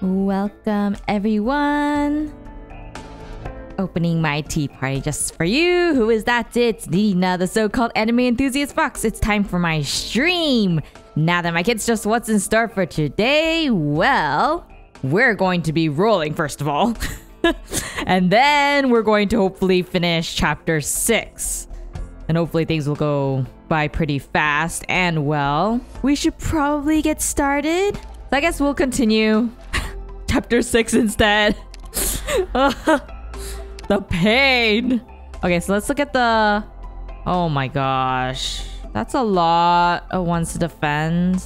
Welcome, everyone. Opening my tea party just for you. Who is that? It's Nina, the so called anime enthusiast fox. It's time for my stream. Now that my kids just what's in store for today, well, we're going to be rolling first of all. and then we're going to hopefully finish chapter 6. And hopefully things will go by pretty fast and well. We should probably get started. So I guess we'll continue chapter 6 instead. the pain. Okay, so let's look at the... Oh my gosh. That's a lot of ones to defend.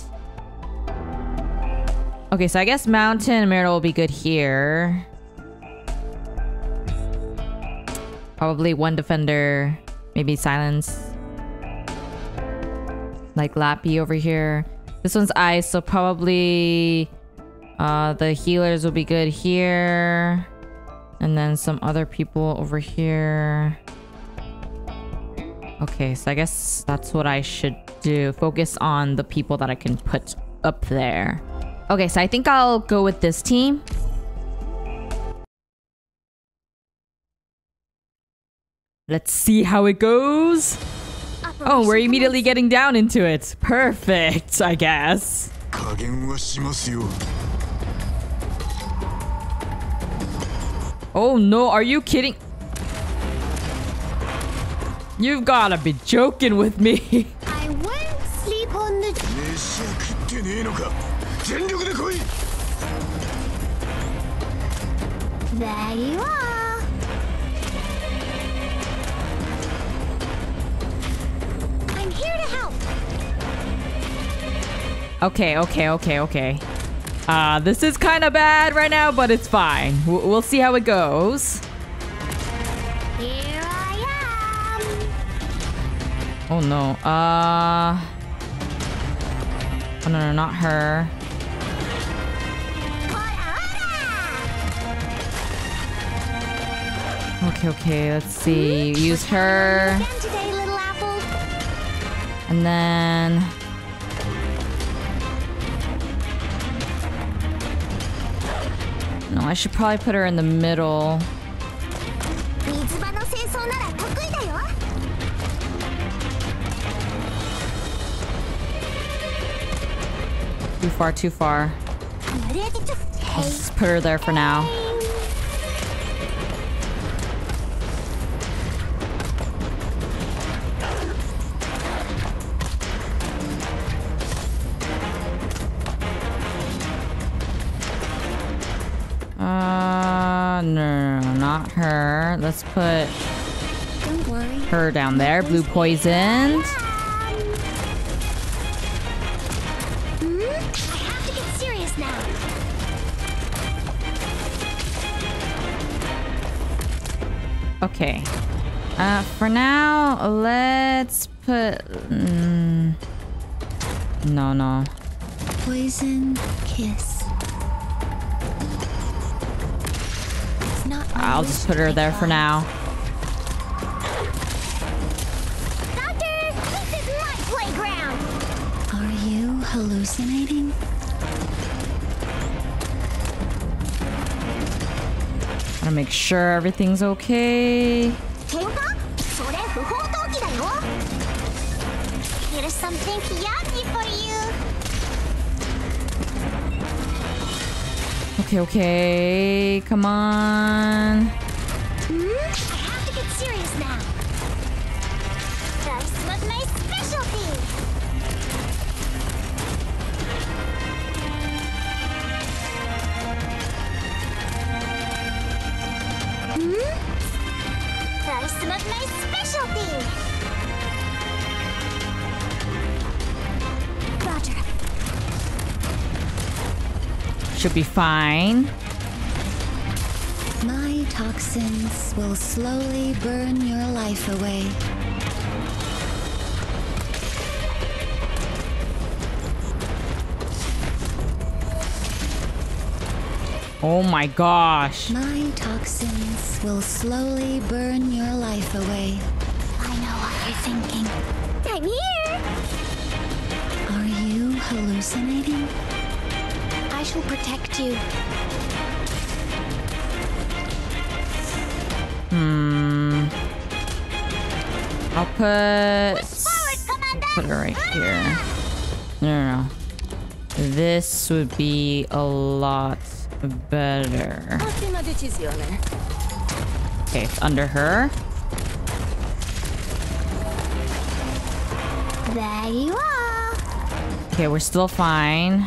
Okay, so I guess Mountain and Myrtle will be good here. Probably one defender, maybe Silence. Like Lappy over here. This one's ice, so probably uh, the healers will be good here. And then some other people over here. Okay, so I guess that's what I should do. Focus on the people that I can put up there. Okay, so I think I'll go with this team. Let's see how it goes. Oh, we're immediately getting down into it. Perfect, I guess. Oh no, are you kidding? You've gotta be joking with me. I won't sleep on the. There you are. I'm here to help. Okay, okay, okay, okay. Uh, this is kind of bad right now, but it's fine. W we'll see how it goes. Here I am. Oh no. Uh. Oh no, no, not her. Okay, okay, let's see. Use her. Again today, little apple. And then... No, I should probably put her in the middle. Too far, too far. I'll just put her there for now. Let's put her down there. Blue poisoned. Hmm? I have to get serious now. Okay. Uh, for now, let's put. Mm, no, no. Poison kiss. I'll just put her there for now. Doctor, this is my playground. Are you hallucinating? Gotta make sure everything's okay. 喧嘩それ不法投棄だよ Here's something yummy Okay, okay. Come on. Should be fine. My toxins will slowly burn your life away. Oh my gosh. My toxins will slowly burn your life away. I know what you're thinking I'm here Are you hallucinating? I shall protect you. Hmm. I'll put... Put it right here. No, no, no. This would be a lot better. Okay, it's under her. There you are. Okay, we're still fine.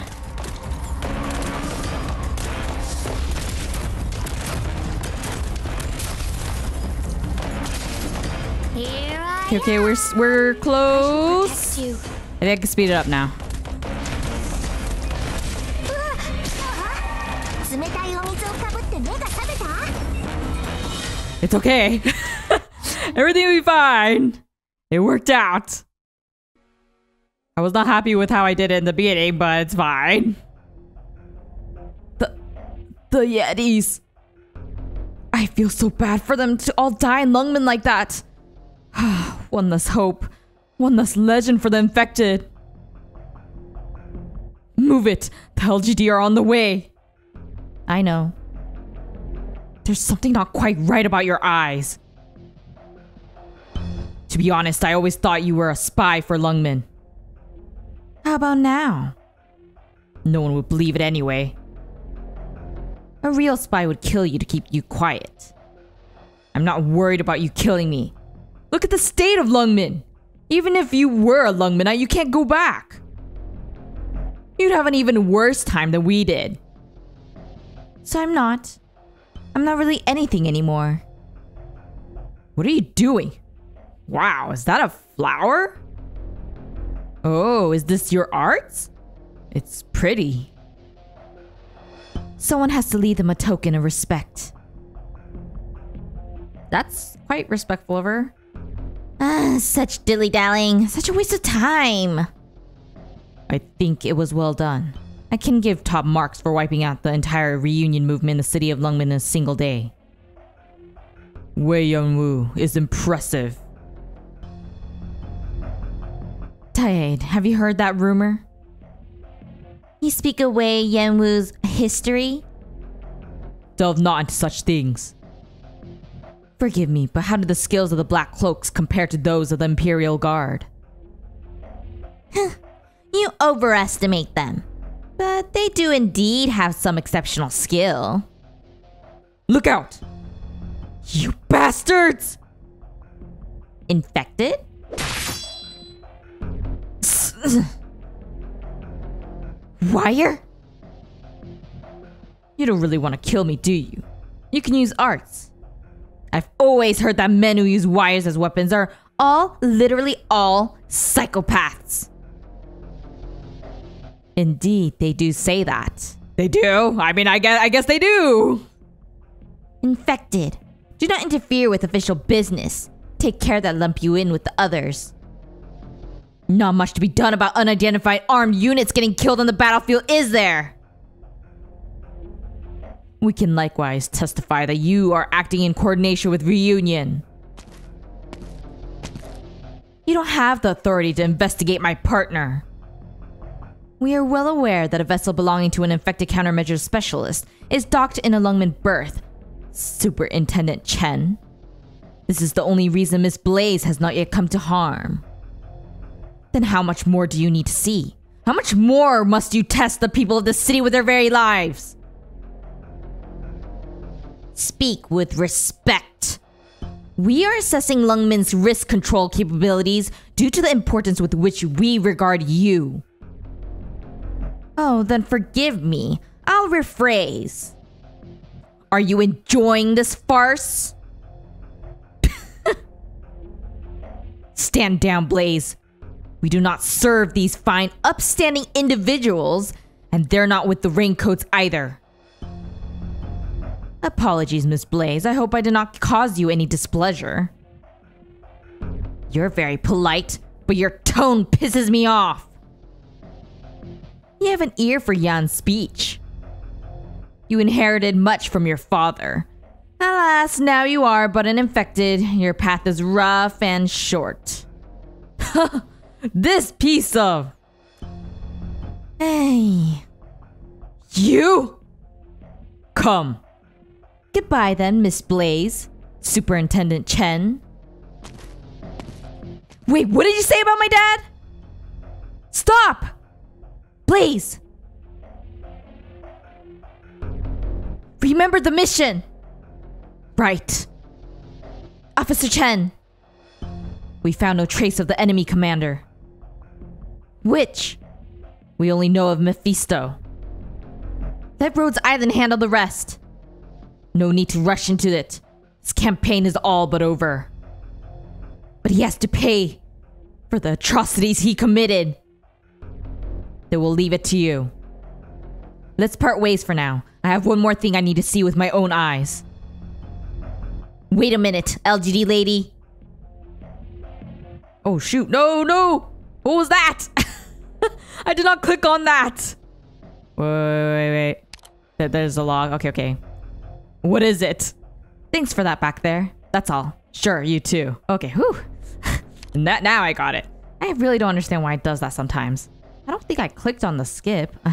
Okay, okay, we're we're close. I, I think I can speed it up now. It's okay. Everything will be fine. It worked out. I was not happy with how I did it in the beginning, but it's fine. The, the Yetis. I feel so bad for them to all die in Lungmen like that. One less hope. One less legend for the infected. Move it. The LGD are on the way. I know. There's something not quite right about your eyes. To be honest, I always thought you were a spy for Lungmen. How about now? No one would believe it anyway. A real spy would kill you to keep you quiet. I'm not worried about you killing me. Look at the state of Lungmen. Even if you were a Lungmenite, you can't go back. You'd have an even worse time than we did. So I'm not. I'm not really anything anymore. What are you doing? Wow, is that a flower? Oh, is this your art? It's pretty. Someone has to leave them a token of respect. That's quite respectful of her. Ah, such dilly dallying. Such a waste of time. I think it was well done. I can give top marks for wiping out the entire reunion movement in the city of Lungmen in a single day. Wei Yenwu is impressive. Taed, have you heard that rumor? You speak of Wei Yenwu's history? Delve not into such things. Forgive me, but how do the skills of the Black Cloaks compare to those of the Imperial Guard? you overestimate them. But they do indeed have some exceptional skill. Look out! You bastards! Infected? Wire? You don't really want to kill me, do you? You can use arts. I've always heard that men who use wires as weapons are all, literally all, psychopaths. Indeed, they do say that. They do? I mean, I guess, I guess they do. Infected. Do not interfere with official business. Take care that lump you in with the others. Not much to be done about unidentified armed units getting killed on the battlefield, is there? We can likewise testify that you are acting in coordination with Reunion. You don't have the authority to investigate my partner. We are well aware that a vessel belonging to an infected countermeasures specialist is docked in a Lungmen berth. Superintendent Chen. This is the only reason Miss Blaze has not yet come to harm. Then how much more do you need to see? How much more must you test the people of the city with their very lives? Speak with respect. We are assessing Lungmen's risk control capabilities due to the importance with which we regard you. Oh, then forgive me. I'll rephrase. Are you enjoying this farce? Stand down, Blaze. We do not serve these fine, upstanding individuals, and they're not with the raincoats either. Apologies, Miss Blaze. I hope I did not cause you any displeasure. You're very polite, but your tone pisses me off. You have an ear for Yan's speech. You inherited much from your father. Alas, now you are but an infected. Your path is rough and short. this piece of. Hey. You? Come. Goodbye then, Miss Blaze. Superintendent Chen. Wait, what did you say about my dad? Stop! Please! Remember the mission! Right. Officer Chen. We found no trace of the enemy commander. Which? We only know of Mephisto. Let Rhodes Island handle the rest. No need to rush into it. His campaign is all but over. But he has to pay for the atrocities he committed. Then we'll leave it to you. Let's part ways for now. I have one more thing I need to see with my own eyes. Wait a minute, LGD lady. Oh shoot, no, no! What was that? I did not click on that! Wait, wait, wait. There's a log. Okay, okay. What is it? Thanks for that back there. That's all. Sure, you too. Okay, whew. and that now I got it. I really don't understand why it does that sometimes. I don't think I clicked on the skip.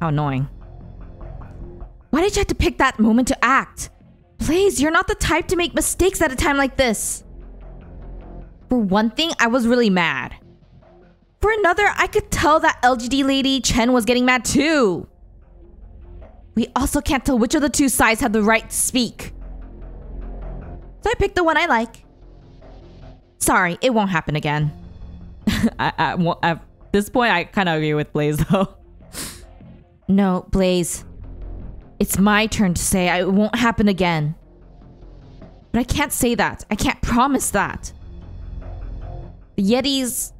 How annoying. Why did you have to pick that moment to act? Please, you're not the type to make mistakes at a time like this. For one thing, I was really mad. For another, I could tell that LGD lady Chen was getting mad too. We also can't tell which of the two sides have the right to speak. So I picked the one I like. Sorry, it won't happen again. I, I, at this point, I kind of agree with Blaze though. no, Blaze. It's my turn to say it won't happen again. But I can't say that. I can't promise that. The Yetis.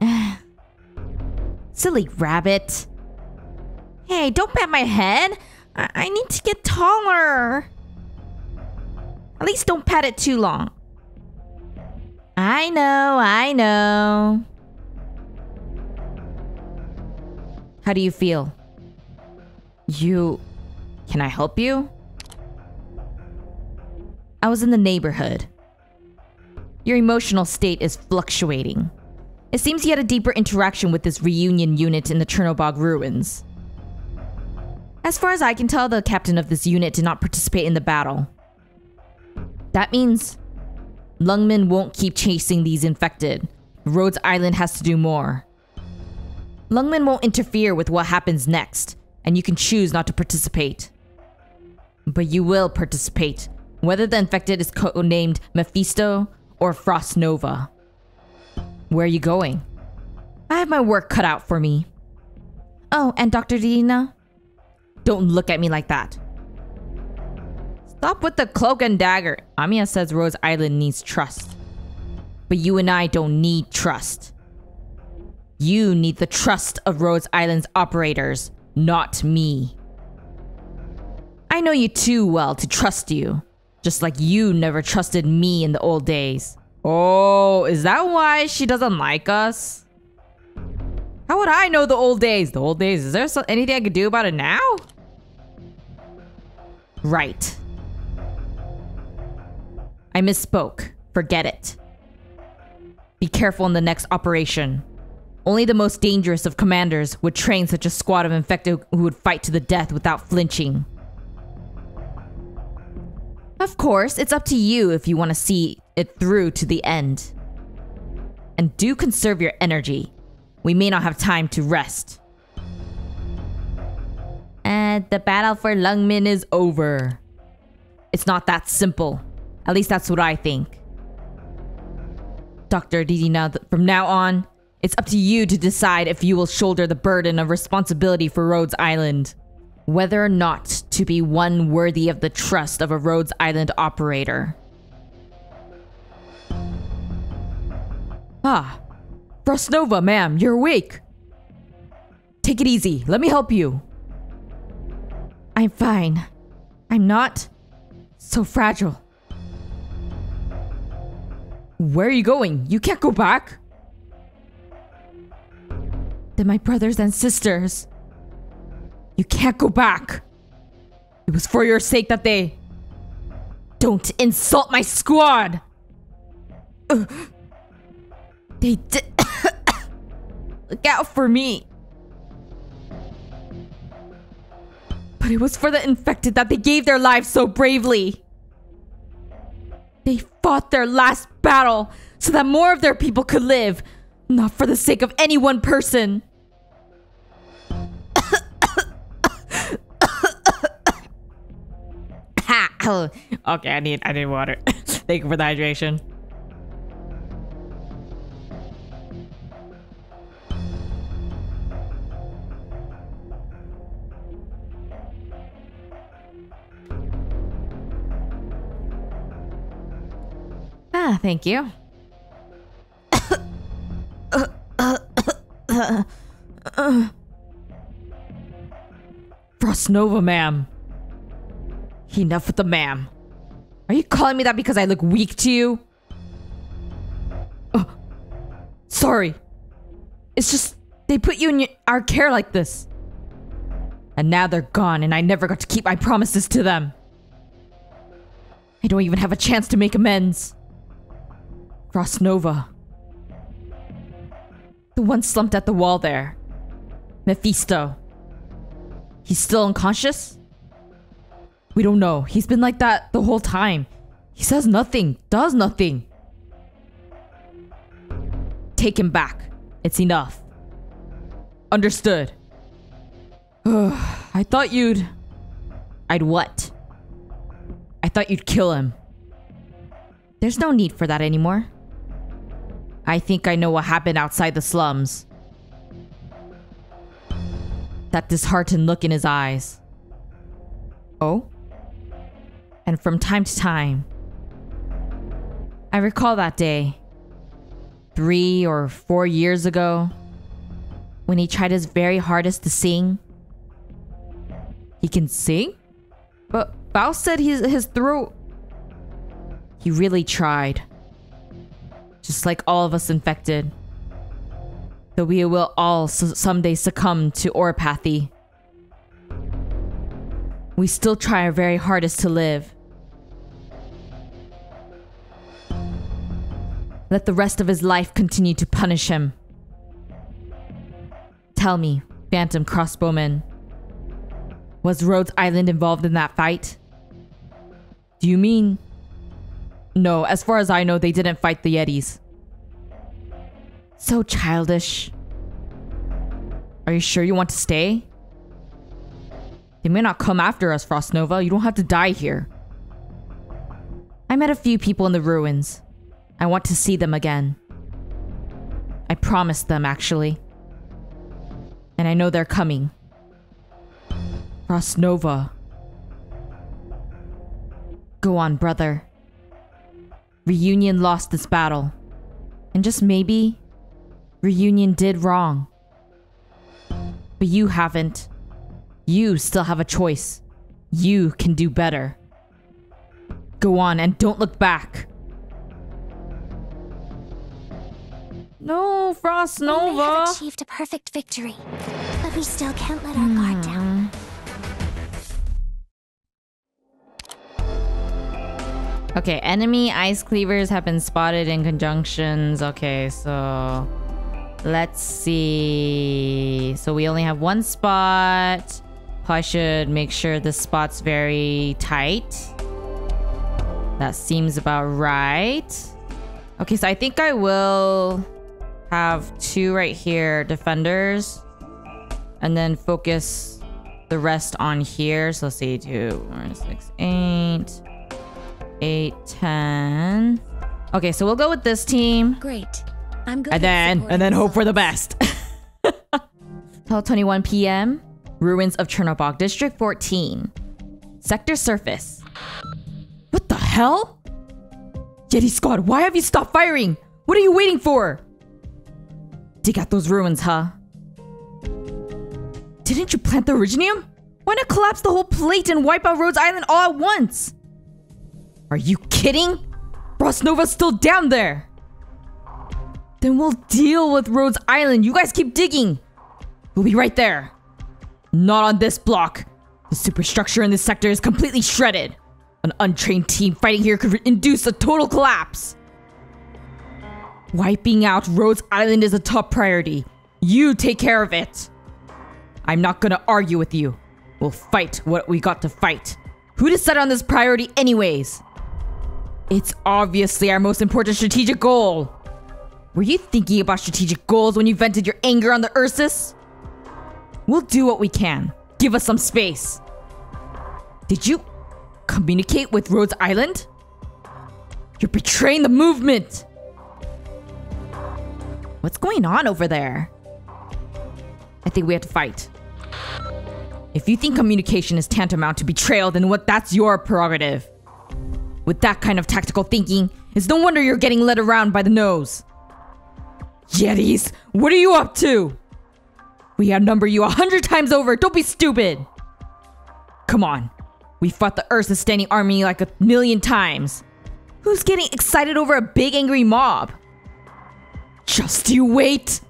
Silly rabbit. Hey, don't pat my head. I, I need to get taller. At least don't pat it too long. I know, I know. How do you feel? You. Can I help you? I was in the neighborhood. Your emotional state is fluctuating. It seems you had a deeper interaction with this reunion unit in the Chernobog ruins. As far as I can tell, the captain of this unit did not participate in the battle. That means Lungmen won't keep chasing these infected. Rhodes Island has to do more. Lungmen won't interfere with what happens next, and you can choose not to participate. But you will participate, whether the infected is codenamed Mephisto or Frost Nova. Where are you going? I have my work cut out for me. Oh, and Dr. Dina? Don't look at me like that. Stop with the cloak and dagger. Amiya says Rhodes Island needs trust. But you and I don't need trust. You need the trust of Rhodes Island's operators, not me. I know you too well to trust you, just like you never trusted me in the old days. Oh, is that why she doesn't like us? How would I know the old days? The old days, is there anything I could do about it now? Right. I misspoke. Forget it. Be careful in the next operation. Only the most dangerous of commanders would train such a squad of infected who would fight to the death without flinching. Of course, it's up to you if you want to see it through to the end. And do conserve your energy. We may not have time to rest. And the battle for Lungmen is over. It's not that simple. At least that's what I think. Dr. Didina, from now on, it's up to you to decide if you will shoulder the burden of responsibility for Rhodes Island. Whether or not to be one worthy of the trust of a Rhodes Island operator. Ah, Frost Nova, ma'am, you're awake. Take it easy. Let me help you. I'm fine. I'm not so fragile. Where are you going? You can't go back. They're my brothers and sisters. You can't go back. It was for your sake that they. Don't insult my squad! Ugh. They did. Look out for me. But it was for the infected that they gave their lives so bravely. They fought their last battle so that more of their people could live, not for the sake of any one person. okay, I need I need water. Thank you for the hydration. Ah, thank you. Frost Nova, ma'am. Enough with the ma'am. Are you calling me that because I look weak to you? Oh, sorry. It's just they put you in your, our care like this. And now they're gone and I never got to keep my promises to them. I don't even have a chance to make amends. Frost Nova. The one slumped at the wall there. Mephisto. He's still unconscious? We don't know. He's been like that the whole time. He says nothing, does nothing. Take him back. It's enough. Understood. I thought you'd. I'd what? I thought you'd kill him. There's no need for that anymore. I think I know what happened outside the slums. That disheartened look in his eyes. Oh? And from time to time, I recall that day, three or four years ago, when he tried his very hardest to sing. He can sing? But Faust said his, his throat. He really tried just like all of us infected. Though we will all someday succumb to Oripathy. We still try our very hardest to live. Let the rest of his life continue to punish him. Tell me, Phantom Crossbowman, was Rhodes Island involved in that fight? Do you mean no, as far as I know, they didn't fight the Yetis. So childish. Are you sure you want to stay? They may not come after us, Frost Nova. You don't have to die here. I met a few people in the ruins. I want to see them again. I promised them, actually. And I know they're coming. Frost Nova. Go on, brother. Reunion lost this battle. And just maybe, Reunion did wrong. But you haven't. You still have a choice. You can do better. Go on and don't look back. No, Frost Nova. We may have achieved a perfect victory, but we still can't let our guard hmm. down. Okay, enemy ice cleavers have been spotted in conjunctions. Okay, so let's see. So we only have one spot. Probably should make sure the spot's very tight. That seems about right. Okay, so I think I will have two right here, defenders, and then focus the rest on here. So let's see, two, four, six, eight. 8, 10. Okay, so we'll go with this team. Great. I'm good. And then, and then hope for the best. 12:21 p.m. Ruins of Chernobog, District 14. Sector surface. What the hell? Yeti Squad, why have you stopped firing? What are you waiting for? Dig out those ruins, huh? Didn't you plant the Originium? Why not collapse the whole plate and wipe out Rhodes Island all at once? Are you kidding? Frost Nova's still down there. Then we'll deal with Rhodes Island. You guys keep digging. We'll be right there. Not on this block. The superstructure in this sector is completely shredded. An untrained team fighting here could induce a total collapse. Wiping out Rhodes Island is a top priority. You take care of it. I'm not gonna argue with you. We'll fight what we got to fight. Who decided on this priority, anyways? It's obviously our most important strategic goal. Were you thinking about strategic goals when you vented your anger on the Ursus? We'll do what we can. Give us some space. Did you communicate with Rhodes Island? You're betraying the movement! What's going on over there? I think we have to fight. If you think communication is tantamount to betrayal, then what that's your prerogative. With that kind of tactical thinking, it's no wonder you're getting led around by the nose. Yetis, what are you up to? We outnumber you a hundred times over. Don't be stupid. Come on. We fought the Ursus standing army like a million times. Who's getting excited over a big angry mob? Just you wait.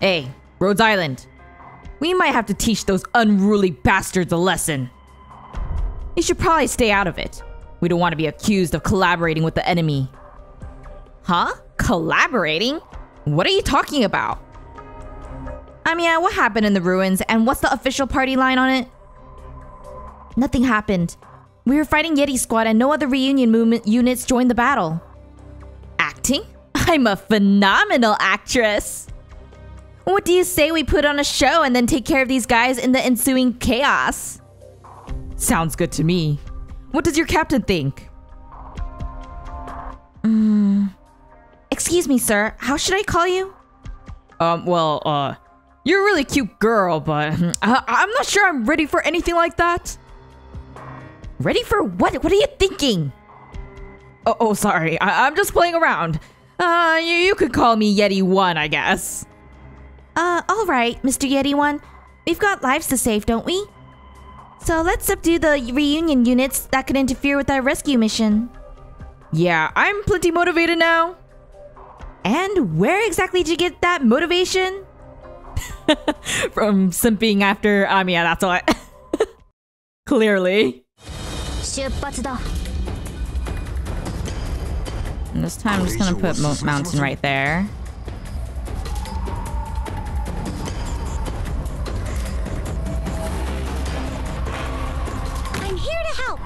Hey, Rhodes Island. We might have to teach those unruly bastards a lesson. You should probably stay out of it. We don't want to be accused of collaborating with the enemy. Huh? Collaborating? What are you talking about? I mean, what happened in the ruins, and what's the official party line on it? Nothing happened. We were fighting Yeti Squad, and no other reunion movement units joined the battle. Acting? I'm a phenomenal actress. What do you say we put on a show and then take care of these guys in the ensuing chaos? Sounds good to me. What does your captain think? Mm. Excuse me, sir. How should I call you? Um, well, uh, you're a really cute girl, but I- I'm not sure I'm ready for anything like that. Ready for what? What are you thinking? Oh, oh sorry. I- I'm just playing around. Uh, you, you could call me Yeti 1, I guess. Uh, alright, Mr. Yeti 1. We've got lives to save, don't we? So let's subdue the reunion units that could interfere with our rescue mission. Yeah, I'm plenty motivated now. And where exactly did you get that motivation? From simping after um yeah, that's all clearly. And this time I'm just gonna put Mo mountain right there. I'm here to help.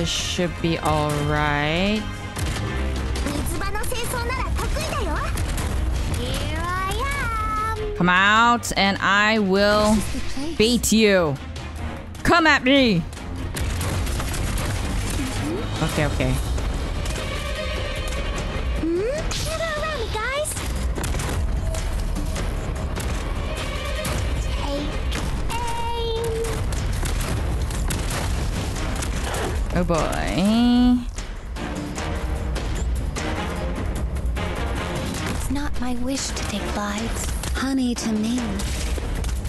It should be alright. Come out and I will beat you. Come at me! Okay, okay. Oh boy. It's not my wish to take lives. Honey to me.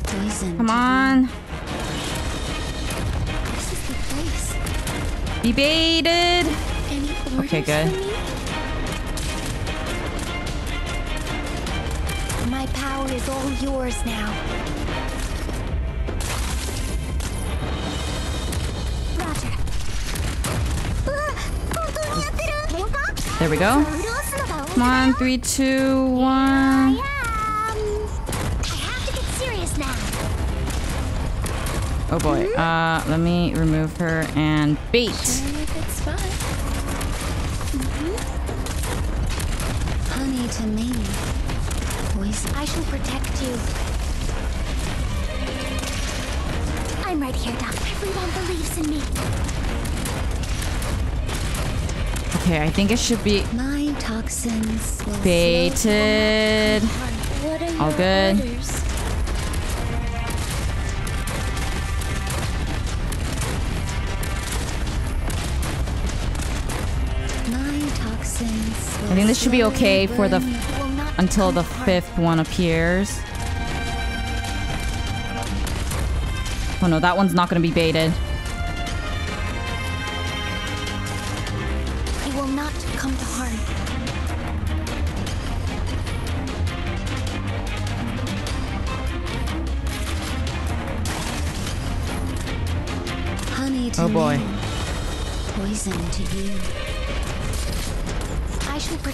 Poison. Come on. This is the place. Be baited! Okay, good. My power is all yours now. There we go. Come on, three, two, one. Oh boy. Uh, let me remove her and bait. Honey to me. I shall protect you. I'm right here, Doc. Everyone believes in me. Okay, I think it should be my toxins baited. All good. Orders? I think this should be okay for the until the fifth one appears. Oh no, that one's not gonna be baited.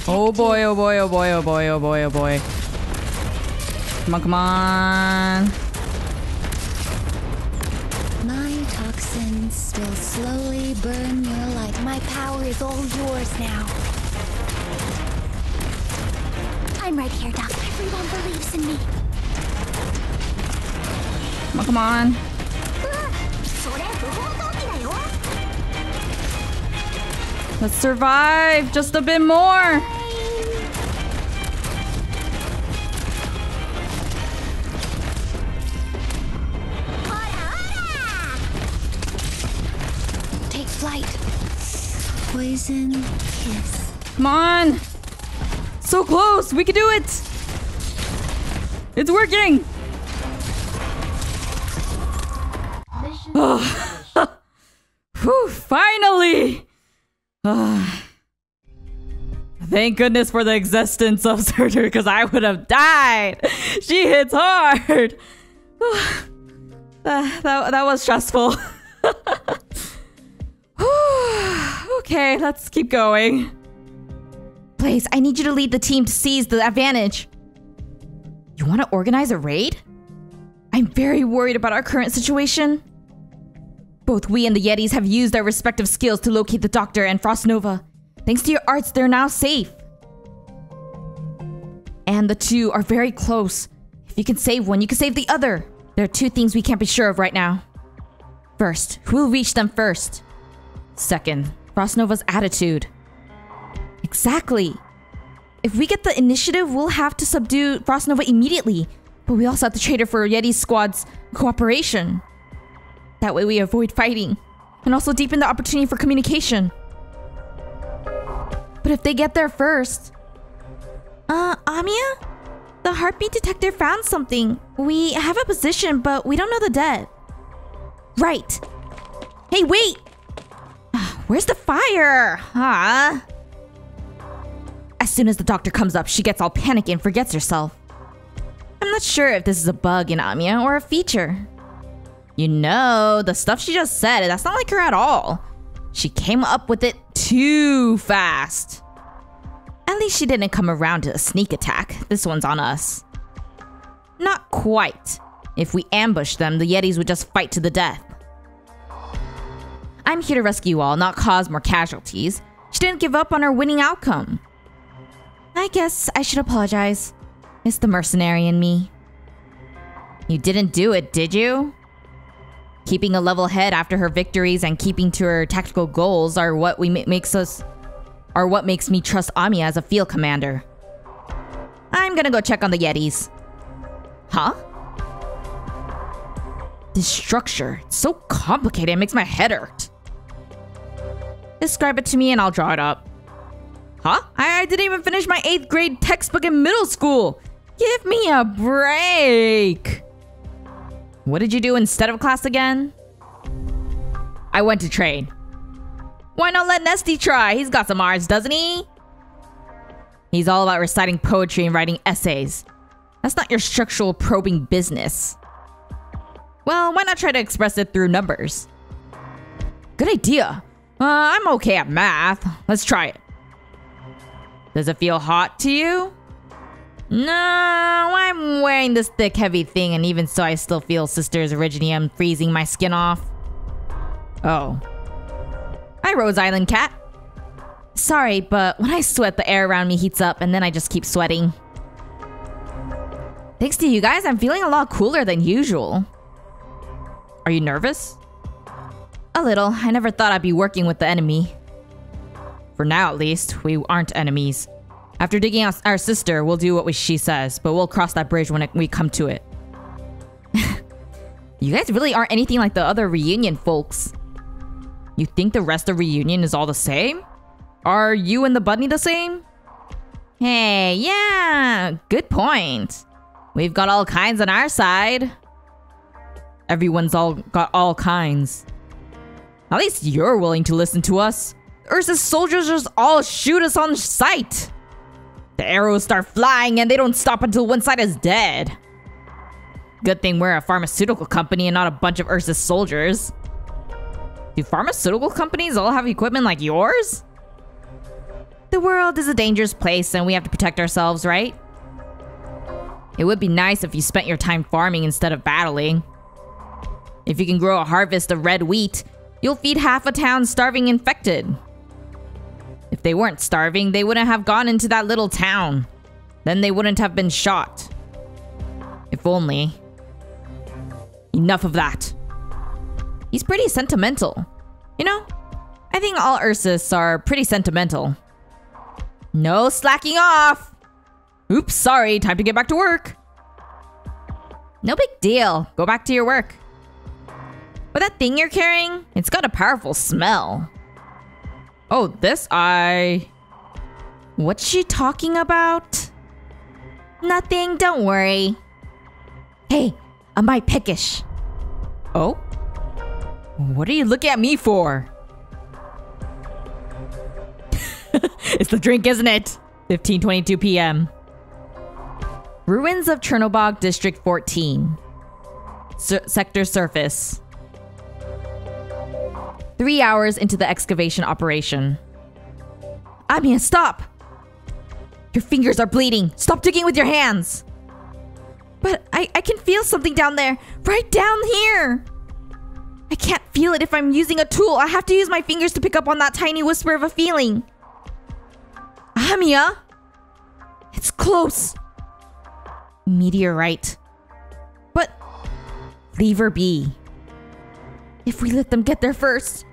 Oh boy, oh boy, oh boy, oh boy, oh boy, oh boy. Come on, come on. My toxins will slowly burn your light. My power is all yours now. I'm right here, Doc. Everyone believes in me. Come on, come on. Let's survive just a bit more. Poison kiss. Come on. So close. We can do it. It's working. Whew, finally. Thank goodness for the existence of Surtr because I would have died. She hits hard. that, that, that was stressful. okay, let's keep going. Blaze, I need you to lead the team to seize the advantage. You want to organize a raid? I'm very worried about our current situation. Both we and the Yetis have used our respective skills to locate the Doctor and Frost Nova. Thanks to your arts, they're now safe. And the two are very close. If you can save one, you can save the other. There are two things we can't be sure of right now. First, who will reach them first? Second, Frost Nova's attitude. Exactly. If we get the initiative, we'll have to subdue Frost Nova immediately. But we also have to trade her for Yeti Squad's cooperation. That way we avoid fighting. And also deepen the opportunity for communication. But if they get there first... Uh, Amiya? The heartbeat detector found something. We have a position, but we don't know the dead. Right. Hey, wait! Where's the fire? Huh? As soon as the doctor comes up, she gets all panicky and forgets herself. I'm not sure if this is a bug in Amiya or a feature. You know, the stuff she just said, that's not like her at all. She came up with it too fast. At least she didn't come around to a sneak attack. This one's on us. Not quite. If we ambush them, the Yetis would just fight to the death. I'm here to rescue you all, not cause more casualties. She didn't give up on her winning outcome. I guess I should apologize. It's the mercenary in me. You didn't do it, did you? Keeping a level head after her victories and keeping to her tactical goals are what we ma- makes us are what makes me trust Amiya as a field commander. I'm gonna go check on the Yetis. Huh? This structure, it's so complicated, it makes my head hurt. Describe it to me and I'll draw it up. Huh? I, I didn't even finish my 8th grade textbook in middle school. Give me a break. What did you do instead of class again? I went to train. Why not let Nesty try? He's got some arts, doesn't he? He's all about reciting poetry and writing essays. That's not your structural probing business. Well, why not try to express it through numbers? Good idea. Uh, I'm okay at math. Let's try it. Does it feel hot to you? No, I'm wearing this thick, heavy thing, and even so, I still feel Sister's Originium freezing my skin off. Oh. Hi, Rhodes Island Cat. Sorry, but when I sweat, the air around me heats up, and then I just keep sweating. Thanks to you guys, I'm feeling a lot cooler than usual. Are you nervous? A little. I never thought I'd be working with the enemy. For now, at least, we aren't enemies. After digging out our sister, we'll do what we, she says, but we'll cross that bridge when it, we come to it. you guys really aren't anything like the other reunion folks. You think the rest of reunion is all the same? Are you and the bunny the same? Hey, yeah, good point. We've got all kinds on our side. Everyone's all got all kinds. At least you're willing to listen to us. Ursus soldiers just all shoot us on sight. The arrows start flying and they don't stop until one side is dead. Good thing we're a pharmaceutical company and not a bunch of Ursus soldiers. Do pharmaceutical companies all have equipment like yours? The world is a dangerous place and we have to protect ourselves, right? It would be nice if you spent your time farming instead of battling. If you can grow a harvest of red wheat, you'll feed half a town starving infected. If they weren't starving, they wouldn't have gone into that little town. Then they wouldn't have been shot. If only. Enough of that. He's pretty sentimental. You know, I think all Ursus are pretty sentimental. No slacking off! Oops, sorry, time to get back to work. No big deal. Go back to your work. But that thing you're carrying, it's got a powerful smell. Oh, this I. What's she talking about? Nothing, don't worry. Hey, I'm I peckish. Oh? What are you looking at me for? it's the drink, isn't it? 15:22 p.m. Ruins of Chernobog District 14. Sur- sector surface. Three hours into the excavation operation. Amiya, stop! Your fingers are bleeding. Stop digging with your hands. But I, I can feel something down there. Right down here. I can't feel it if I'm using a tool. I have to use my fingers to pick up on that tiny whisper of a feeling. Amiya! It's close. Meteorite. But leave her be. If we let them get there first.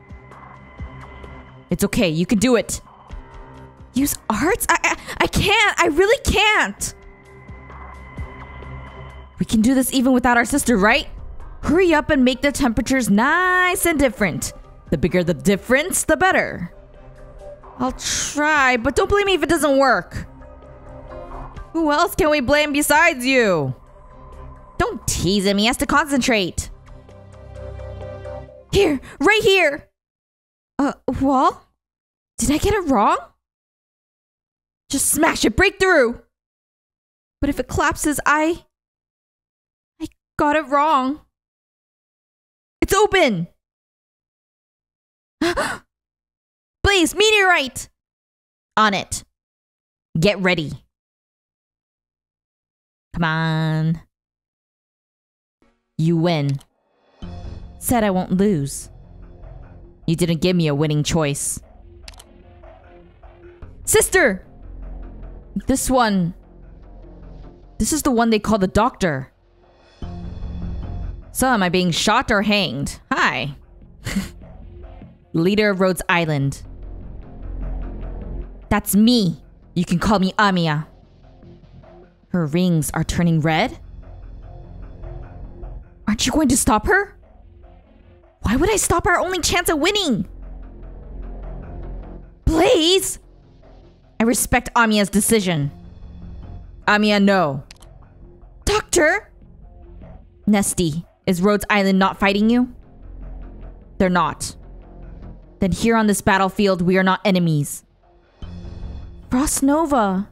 It's okay, you can do it. Use arts? I, I, I can't. I really can't. We can do this even without our sister, right? Hurry up and make the temperatures nice and different. The bigger the difference, the better. I'll try, but don't blame me if it doesn't work. Who else can we blame besides you? Don't tease him, he has to concentrate. Here, right here. Uh, wall? Did I get it wrong? Just smash it, break through. But if it collapses, I. I got it wrong. It's open! Please, meteorite! On it. Get ready. Come on. You win. Said I won't lose. You didn't give me a winning choice. Sister! This one. This is the one they call the doctor. So, am I being shot or hanged? Hi. Leader of Rhodes Island. That's me. You can call me Amiya. Her rings are turning red? Aren't you going to stop her? Why would I stop our only chance of winning? Please! I respect Amiya's decision. Amiya, no. Doctor? Nesty, is Rhodes Island not fighting you? They're not. Then here on this battlefield, we are not enemies. Frost Nova.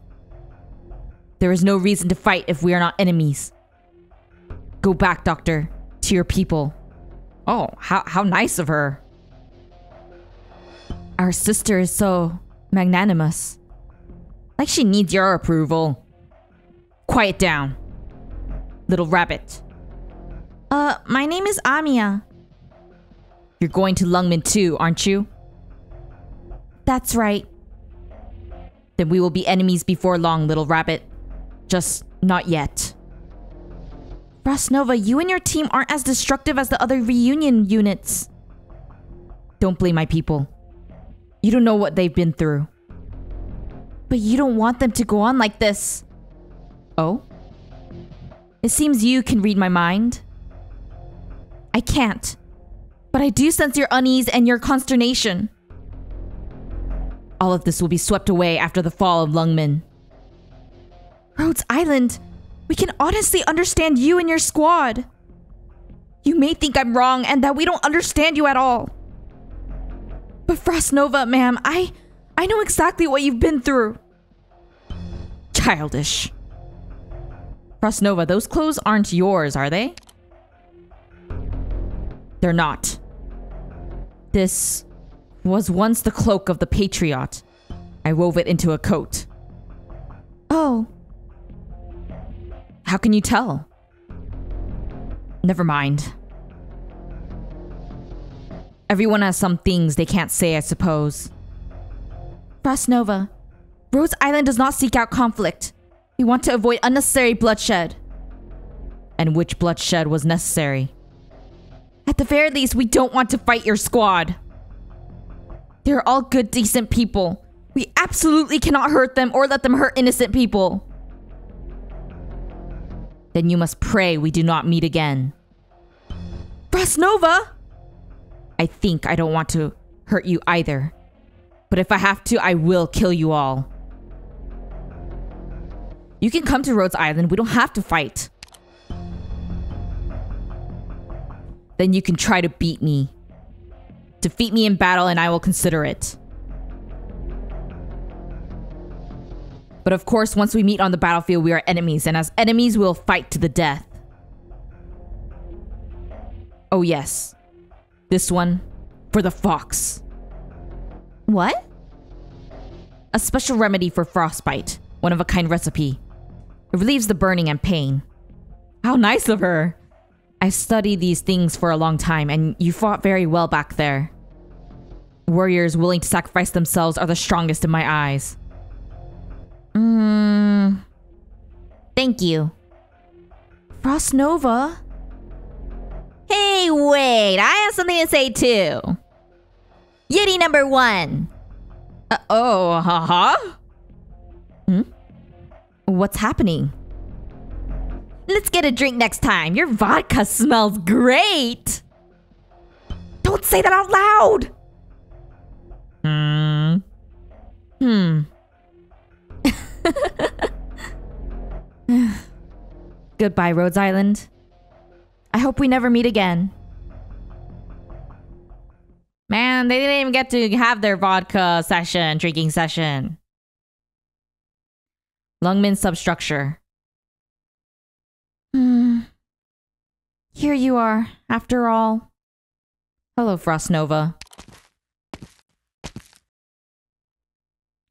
There is no reason to fight if we are not enemies. Go back, Doctor, to your people. Oh, how, how nice of her. Our sister is so magnanimous. Like she needs your approval. Quiet down, little rabbit. Uh, my name is Amiya. You're going to Lungmen too, aren't you? That's right. Then we will be enemies before long, little rabbit. Just not yet. Nova, you and your team aren't as destructive as the other reunion units. Don't blame my people. You don't know what they've been through. But you don't want them to go on like this. Oh? It seems you can read my mind. I can't. But I do sense your unease and your consternation. All of this will be swept away after the fall of Lungmen. Rhodes Island, we can honestly understand you and your squad. You may think I'm wrong and that we don't understand you at all. But Frost Nova, ma'am, I I know exactly what you've been through. Childish. Frost Nova, those clothes aren't yours, are they? They're not. This was once the cloak of the Patriot. I wove it into a coat. Oh. How can you tell? Never mind. Everyone has some things they can't say, I suppose. Frost Nova, Rhodes Island does not seek out conflict. We want to avoid unnecessary bloodshed. And which bloodshed was necessary? At the very least, we don't want to fight your squad. They're all good, decent people. We absolutely cannot hurt them or let them hurt innocent people. Then you must pray we do not meet again. Frost Nova! I think I don't want to hurt you either. But if I have to, I will kill you all. You can come to Rhodes Island. We don't have to fight. Then you can try to beat me. Defeat me in battle and I will consider it. But of course, once we meet on the battlefield, we are enemies, and as enemies, we'll fight to the death. Oh, yes. This one for the fox. What? A special remedy for frostbite. One of a kind recipe. It relieves the burning and pain. How nice of her. I've studied these things for a long time, and you fought very well back there. Warriors willing to sacrifice themselves are the strongest in my eyes. Mmm. Thank you. Frost Nova? Hey, wait, I have something to say too. Yeti number one. Uh, oh, haha. Hmm? What's happening? Let's get a drink next time. Your vodka smells great. Don't say that out loud. Hmm. Hmm. Goodbye, Rhodes Island. I hope we never meet again. Man, they didn't even get to have their vodka session, drinking session. Lungmen substructure. Hmm. Here you are, after all. Hello, Frost Nova.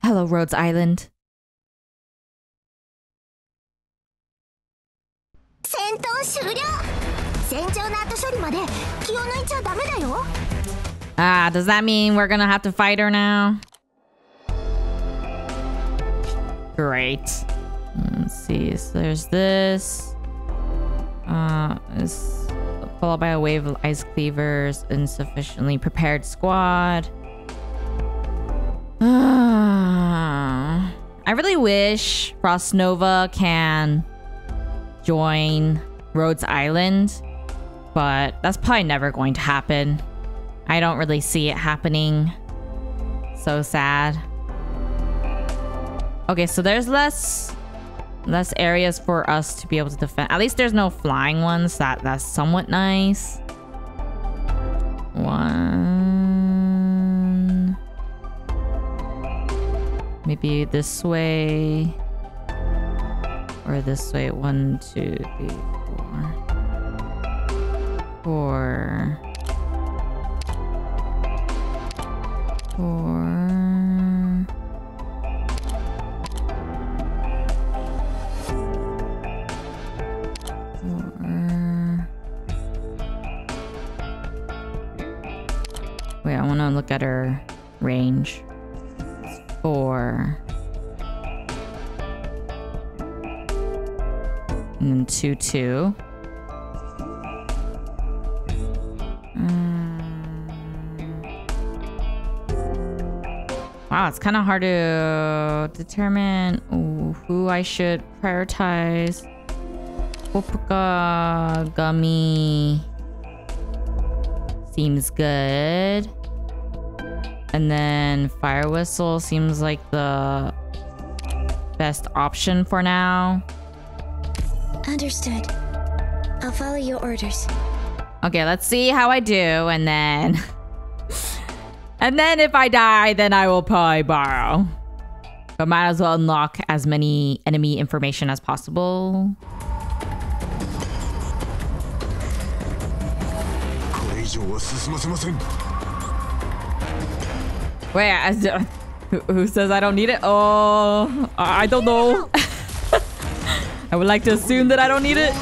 Hello, Rhodes Island. 戦闘終了戦場の後処理まで気を抜いちゃダメだよ Ah, does that mean we're gonna have to fight her now? Great. Let's see. So there's this. Uh, is followed by a wave of ice cleavers, insufficiently prepared squad. I really wish Frost Nova can join Rhodes Island, but that's probably never going to happen. I don't really see it happening. So sad. Okay, so there's less less areas for us to be able to defend. At least there's no flying ones. That that's somewhat nice. One. Maybe this way. Or this way. One, two, three, four. Four. Four. Wait, I want to look at her range. Four. And two, two. Mm. Wow, it's kind of hard to determine who I should prioritize. Opuka Gummy seems good. And then Firewhistle seems like the best option for now. Understood. I'll follow your orders. Okay, let's see how I do, and then... and then if I die, then I will probably borrow. But might as well unlock as many enemy information as possible. Wait, I, who says I don't need it? Oh, I don't know. I would like to assume that I don't need it.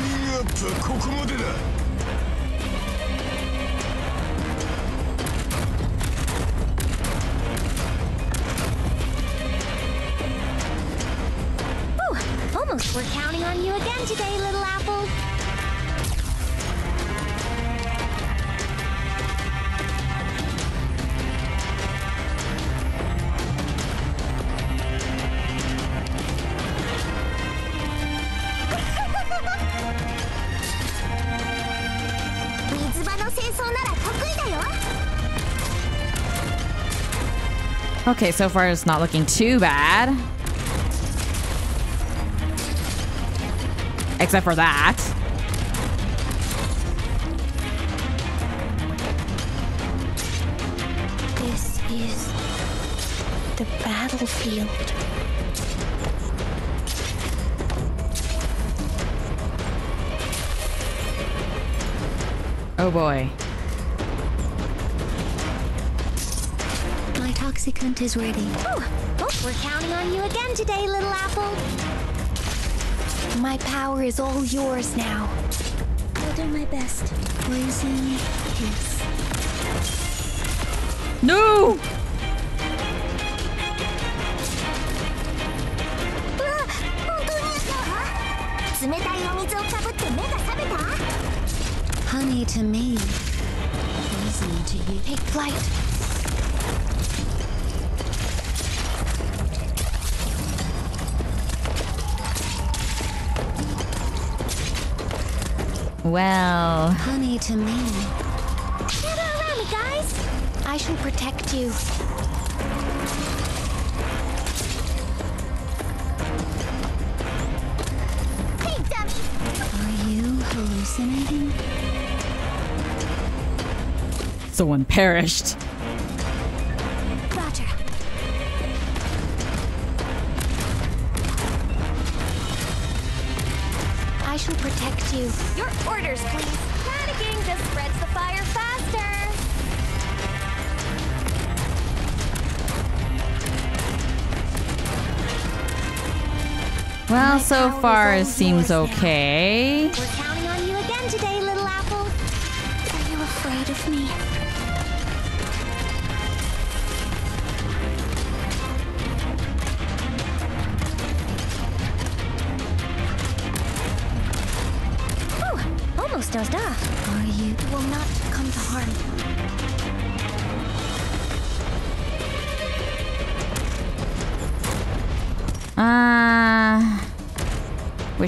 Okay, so far it's not looking too bad. Except for that. This is the battlefield. Oh boy. intoxicant is ready. Oh, oh, we're counting on you again today, little apple. My power is all yours now. I'll do my best. Poison kiss. No! Ah, oh, uh-huh. Honey to me, poison to you. Take flight. Well, Honey to me. Gather around guys. I shall protect you. Hey, dummy. Are you hallucinating? someone perished. Roger. I shall protect you. Your orders, please. Panicking just spreads the fire faster. Well, so far it seems okay.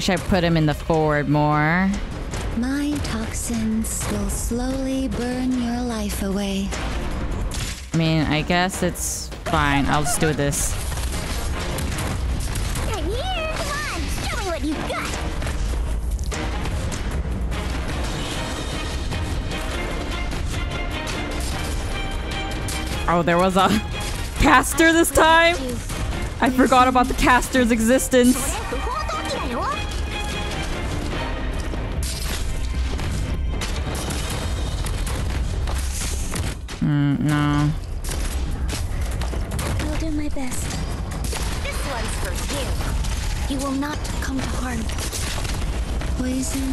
Wish I put him in the forward more. My toxins will slowly burn your life away. I mean, I guess it's fine. I'll just do this. I'm here. Come on, show me what you've got. Oh, there was a caster this time? I forgot about the caster's existence. Mm, no. I'll do my best. This one's for you. You will not come to harm. Poison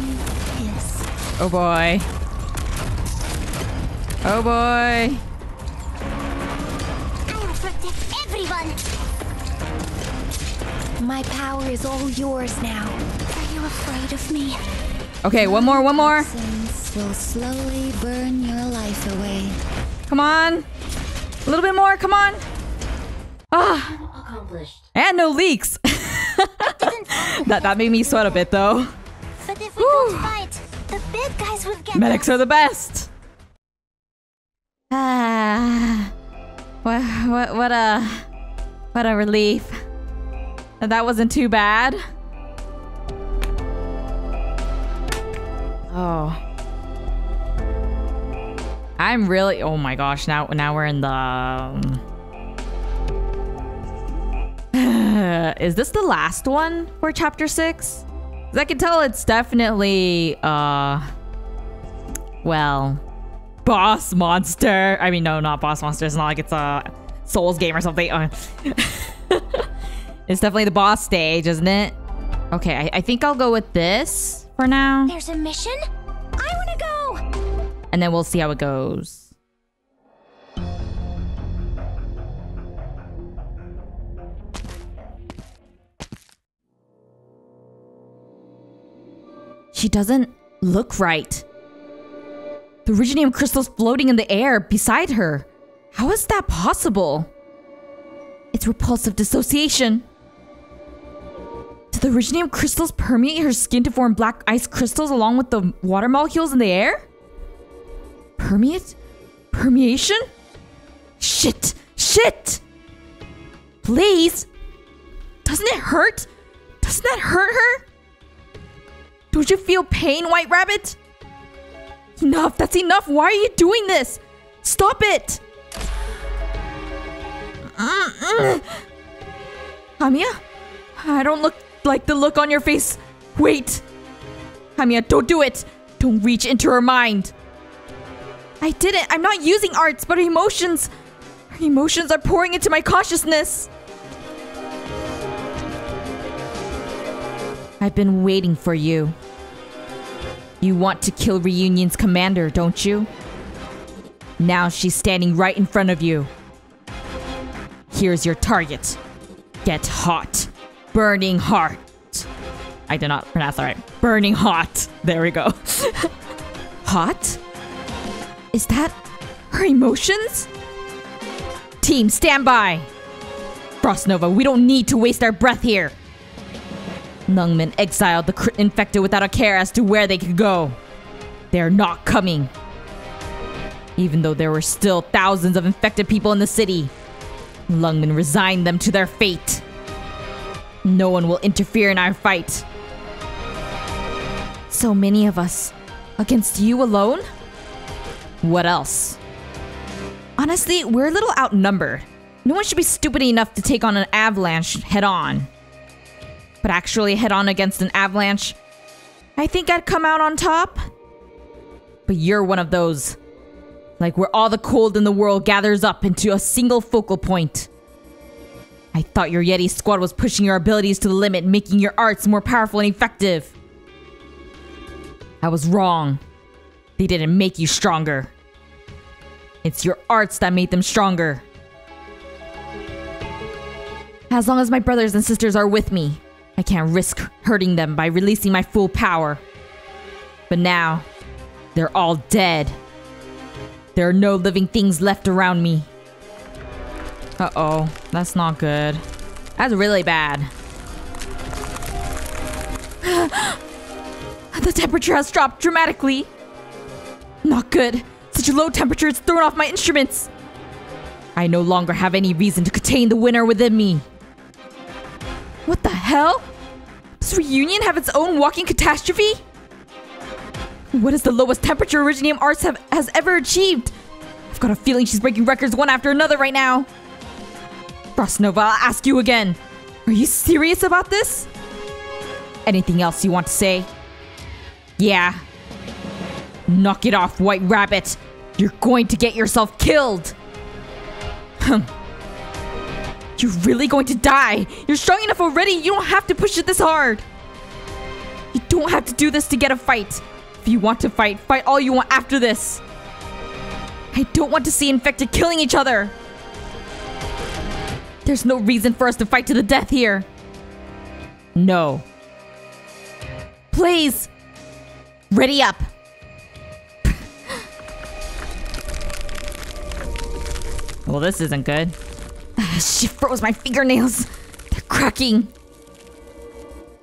hiss. Oh boy. Oh boy. I will protect everyone. My power is all yours now. Are you afraid of me? Okay, one more, one more. Will slowly burn your life away. Come on. A little bit more, come on. Ah. Accomplished. And no leaks. that that made me sweat a bit though. But if we don't fight, the big guys would get Medics us. are the best. Ah. What what what a what a relief. That wasn't too bad. Oh. I'm really oh my gosh, now now we're in the um, Is this the last one for chapter 6? I can tell it's definitely uh well, boss monster. I mean, no, not boss monster. It's not like it's a Souls game or something. Uh, it's definitely the boss stage, isn't it? Okay, I, I think I'll go with this for now. There's a mission? I wanna go! And then we'll see how it goes. She doesn't look right. The Originium crystal's floating in the air beside her. How is that possible? It's repulsive dissociation. Did the Originium crystals permeate her skin to form black ice crystals along with the water molecules in the air? Permeate? Permeation? Shit! Shit! Please! Doesn't it hurt? Doesn't that hurt her? Don't you feel pain, White Rabbit? Enough! That's enough! Why are you doing this? Stop it! Uh, uh. Mm-mm. Amiya? I don't look like the look on your face. Wait! Amiya, don't do it! Don't reach into her mind! I didn't! I'm not using arts, but emotions! Emotions are pouring into my consciousness! I've been waiting for you. You want to kill Reunion's commander, don't you? Now she's standing right in front of you. Here's your target. Get hot. Burning hot. I did not pronounce that right. Burning hot. There we go. hot? Is that her emotions? Team, stand by! Frost Nova, we don't need to waste our breath here. Lungmen exiled the cr- infected without a care as to where they could go. They're not coming. Even though there were still thousands of infected people in the city, Lungmen resigned them to their fate. No one will interfere in our fight. So many of us against you alone? What else? Honestly, we're a little outnumbered. No one should be stupid enough to take on an avalanche head on. But actually, head on against an avalanche, I think I'd come out on top. But you're one of those. Like where all the cold in the world gathers up into a single focal point. I thought your Yeti squad was pushing your abilities to the limit, making your arts more powerful and effective. I was wrong. They didn't make you stronger. It's your arts that made them stronger. As long as my brothers and sisters are with me, I can't risk hurting them by releasing my full power. But now, they're all dead. There are no living things left around me. Uh oh, that's not good. That's really bad. the temperature has dropped dramatically. Not good. Such a low temperature has thrown off my instruments. I no longer have any reason to contain the winter within me. What the hell? Does Reunion have its own walking catastrophe? What is the lowest temperature Originium Arts have, has ever achieved? I've got a feeling she's breaking records one after another right now. Frost Nova, I'll ask you again. Are you serious about this? Anything else you want to say? Yeah. Knock it off, White Rabbit. You're going to get yourself killed. You're really going to die. You're strong enough already. You don't have to push it this hard. You don't have to do this to get a fight. If you want to fight, fight all you want after this. I don't want to see infected killing each other. There's no reason for us to fight to the death here. No. Please. Ready up. Well, this isn't good. She froze my fingernails. They're cracking.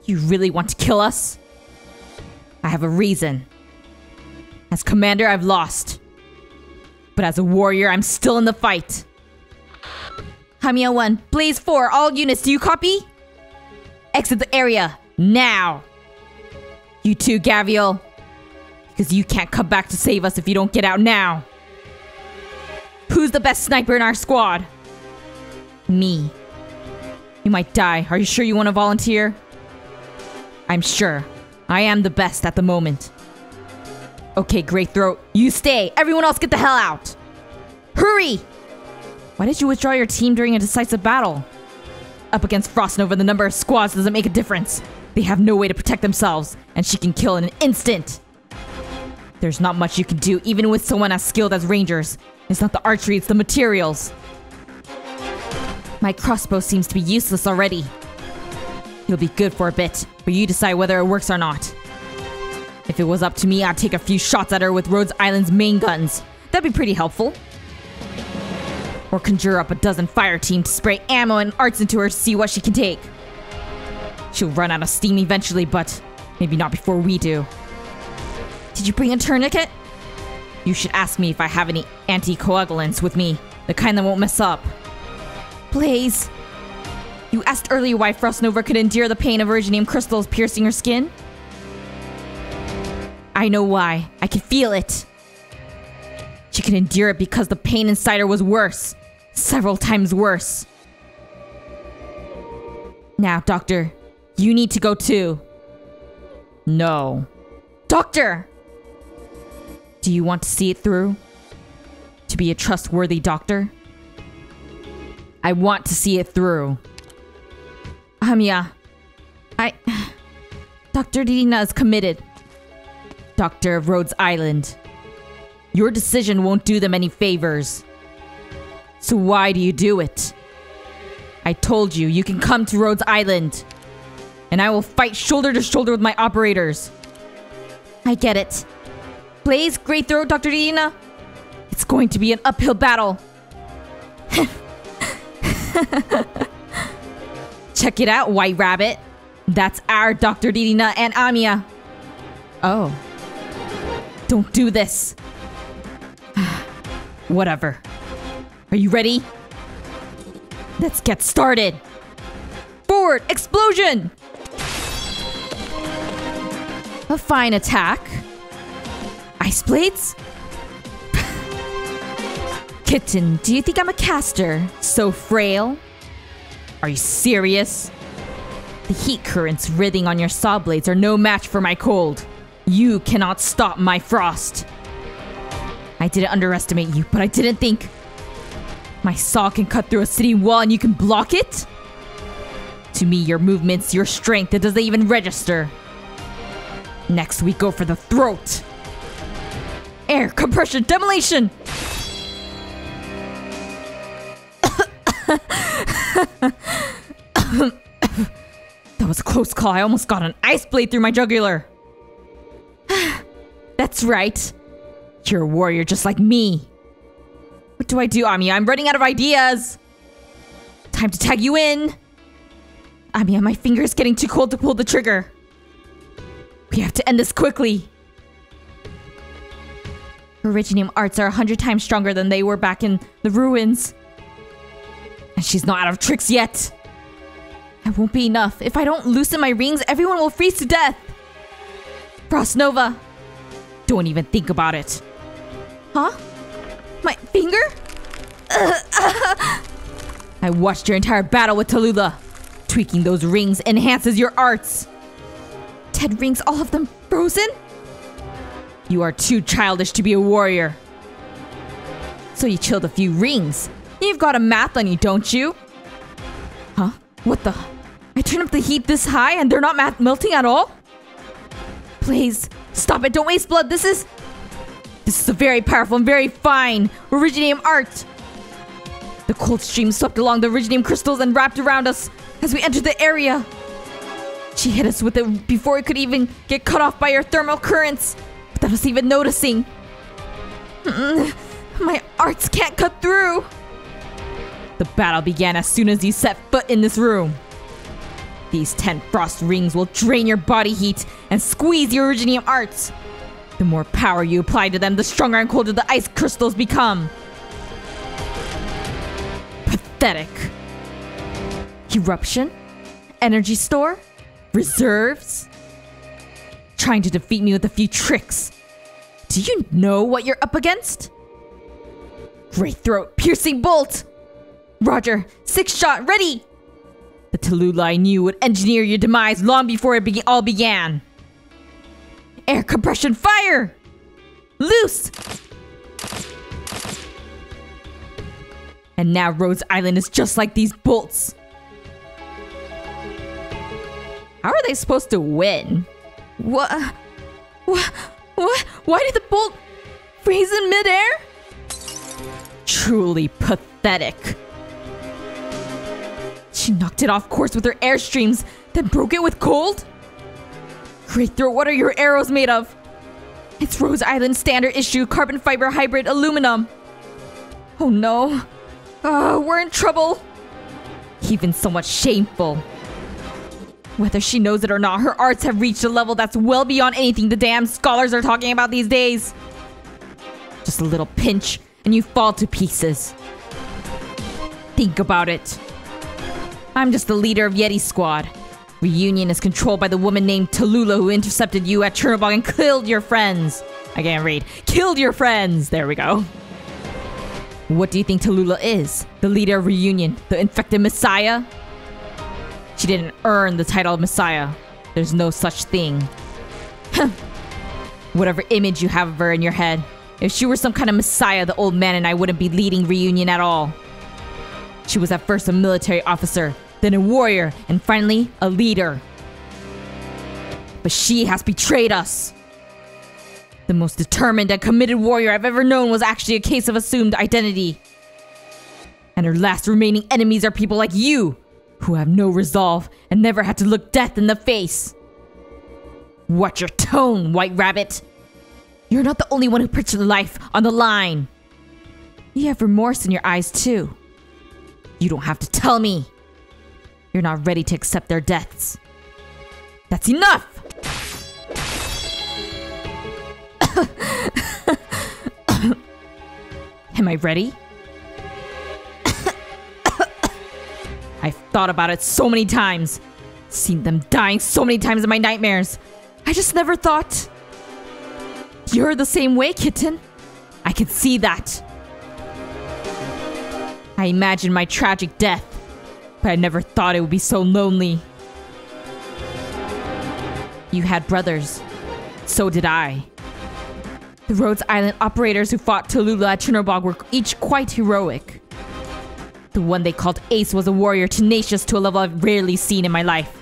You really want to kill us? I have a reason. As commander, I've lost. But as a warrior, I'm still in the fight. Amiya 1, Blaze 4, all units, do you copy? Exit the area now. You too, Gavial. Because you can't come back to save us if you don't get out now. Who's the best sniper in our squad? Me. You might die. Are you sure you want to volunteer? I'm sure. I am the best at the moment. Okay, GreyThroat, you stay. Everyone else get the hell out. Hurry! Why did you withdraw your team during a decisive battle? Up against Frost Nova, the number of squads doesn't make a difference. They have no way to protect themselves, and she can kill in an instant. There's not much you can do, even with someone as skilled as Rangers. It's not the archery, it's the materials. My crossbow seems to be useless already. He'll be good for a bit, but you decide whether it works or not. If it was up to me, I'd take a few shots at her with Rhodes Island's main guns. That'd be pretty helpful. Or conjure up a dozen fire team to spray ammo and arts into her to see what she can take. She'll run out of steam eventually, but maybe not before we do. Did you bring a tourniquet? You should ask me if I have any anticoagulants with me, the kind that won't mess up. Blaze, you asked earlier why Frost Nova could endure the pain of Originium crystals piercing her skin? I know why. I can feel it. She could endure it because the pain inside her was worse. Several times worse. Now, Doctor, you need to go too. No. Doctor! Do you want to see it through? To be a trustworthy doctor? I want to see it through. Um, Amiya, I. Dr. Dina is committed. Doctor of Rhodes Island. Your decision won't do them any favors. So why do you do it? I told you, you can come to Rhodes Island. And I will fight shoulder to shoulder with my operators. I get it. Blaze, GreyThroat, Dr. Dina. It's going to be an uphill battle. Check it out, White Rabbit. That's our Dr. Dina and Amiya. Oh. Don't do this. Whatever. Are you ready? Let's get started. Forward! Explosion! A fine attack. Ice blades? Kitten, do you think I'm a caster? So frail? Are you serious? The heat currents writhing on your saw blades are no match for my cold. You cannot stop my frost. I didn't underestimate you, but I didn't think. My saw can cut through a city wall and you can block it? To me, your movements, your strength, it doesn't even register. Next, we go for the throat. Air, compression, demolition! that was a close call. I almost got an ice blade through my jugular. That's right. You're a warrior just like me. What do I do, Ami? I'm running out of ideas. Time to tag you in. Ami, my finger's getting too cold to pull the trigger. We have to end this quickly. Originium arts are a hundred times stronger than they were back in the ruins. And she's not out of tricks yet. That won't be enough. If I don't loosen my rings, everyone will freeze to death. Frost Nova. Don't even think about it. Huh? My finger? I watched your entire battle with Talulah. Tweaking those rings enhances your arts. Ted rings, all of them frozen? You are too childish to be a warrior. So you chilled a few rings. You've got a math on you, don't you? Huh? What the? I turn up the heat this high and they're not math melting at all? Please, stop it. Don't waste blood. This is... This is a very powerful and very fine Originium art. The cold stream swept along the Originium crystals and wrapped around us as we entered the area. She hit us with it before it could even get cut off by her thermal currents, without us even noticing. Mm, my arts can't cut through. The battle began as soon as you set foot in this room. These 10 frost rings will drain your body heat and squeeze your Originium arts. The more power you apply to them, the stronger and colder the ice crystals become. Pathetic. Eruption? energy store? Reserves? Trying to defeat me with a few tricks. Do you know what you're up against? GreyThroat, piercing bolt! Roger, six shot, ready! The Talulah I knew would engineer your demise long before it be- all began. Air compression fire! Loose! And now Rhodes Island is just like these bolts. How are they supposed to win? What? What? What? Why did the bolt freeze in midair? Truly pathetic. She knocked it off course with her airstreams, then broke it with cold? GreyThroat, what are your arrows made of? It's Rhodes Island standard issue carbon fiber hybrid aluminum. Oh no. Uh, we're in trouble. Even somewhat shameful. Whether she knows it or not, her arts have reached a level that's well beyond anything the damn scholars are talking about these days. Just a little pinch, and you fall to pieces. Think about it. I'm just the leader of Yeti Squad. Reunion is controlled by the woman named Talulah who intercepted you at Chernobog and killed your friends. I can't read. Killed your friends. There we go. What do you think Talulah is? The leader of Reunion? The infected messiah? She didn't earn the title of messiah. There's no such thing. Whatever image you have of her in your head. If she were some kind of messiah, the old man and I wouldn't be leading Reunion at all. She was at first a military officer, then a warrior, and finally a leader. But she has betrayed us. The most determined and committed warrior I've ever known was actually a case of assumed identity. And her last remaining enemies are people like you, who have no resolve and never had to look death in the face. Watch your tone, White Rabbit. You're not the only one who puts your life on the line. You have remorse in your eyes, too. You don't have to tell me. You're not ready to accept their deaths. That's enough! Am I ready? I've thought about it so many times. Seen them dying so many times in my nightmares. I just never thought. You're the same way, kitten. I can see that. I imagined my tragic death, but I never thought it would be so lonely. You had brothers. So did I. The Rhodes Island operators who fought Talulah at Chernobog were each quite heroic. The one they called Ace was a warrior tenacious to a level I've rarely seen in my life.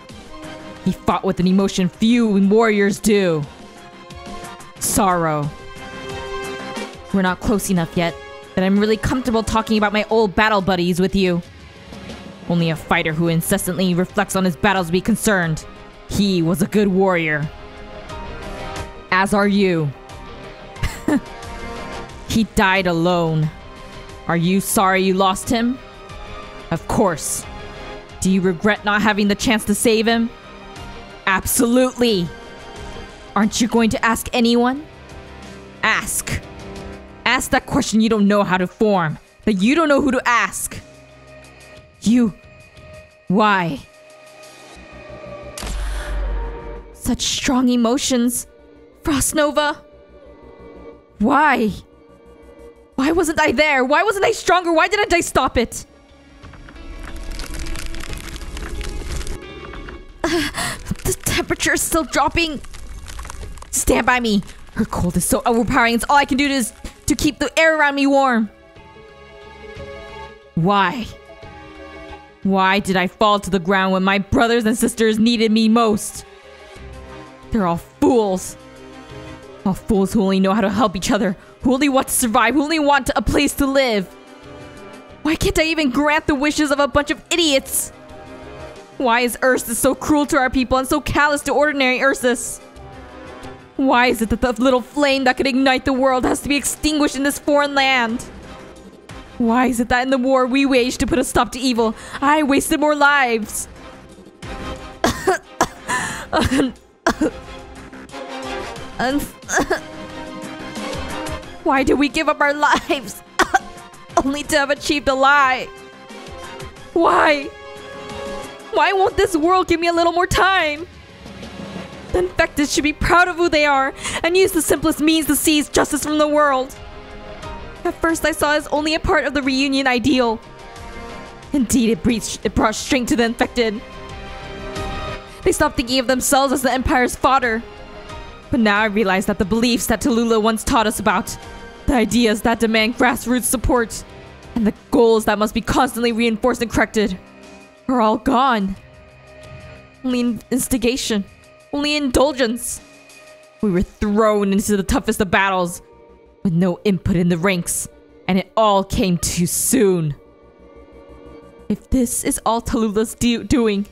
He fought with an emotion few warriors do sorrow. We're not close enough yet, but I'm really comfortable talking about my old battle buddies with you. Only a fighter who incessantly reflects on his battles be concerned. He was a good warrior. As are you. he died alone. Are you sorry you lost him? Of course. Do you regret not having the chance to save him? Absolutely. Aren't you going to ask anyone? Ask. Ask that question you don't know how to form, that you don't know who to ask. You. Why? Such strong emotions. Frost Nova. Why? Why wasn't I there? Why wasn't I stronger? Why didn't I stop it? The temperature is still dropping. Stand by me. Her cold is so overpowering. It's all I can do to, to keep the air around me warm. Why? Why did I fall to the ground when my brothers and sisters needed me most? They're all fools. All fools who only know how to help each other, who only want to survive, who only want a place to live. Why can't I even grant the wishes of a bunch of idiots? Why is Ursus so cruel to our people and so callous to ordinary Ursus? Why is it that the little flame that could ignite the world has to be extinguished in this foreign land? Why is it that in the war we waged to put a stop to evil, I wasted more lives? Why did we give up our lives? Only to have achieved a lie? Why? Why won't this world give me a little more time? The infected should be proud of who they are and use the simplest means to seize justice from the world. At first, I saw it as only a part of the reunion ideal. Indeed, it, breathed, it brought strength to the infected. They stopped thinking of themselves as the Empire's fodder. But now I realize that the beliefs that Talulah once taught us about, the ideas that demand grassroots support, and the goals that must be constantly reinforced and corrected, are all gone. Only instigation, only indulgence. We were thrown into the toughest of battles with no input in the ranks, and it all came too soon. If this is all Talulah's do- doing,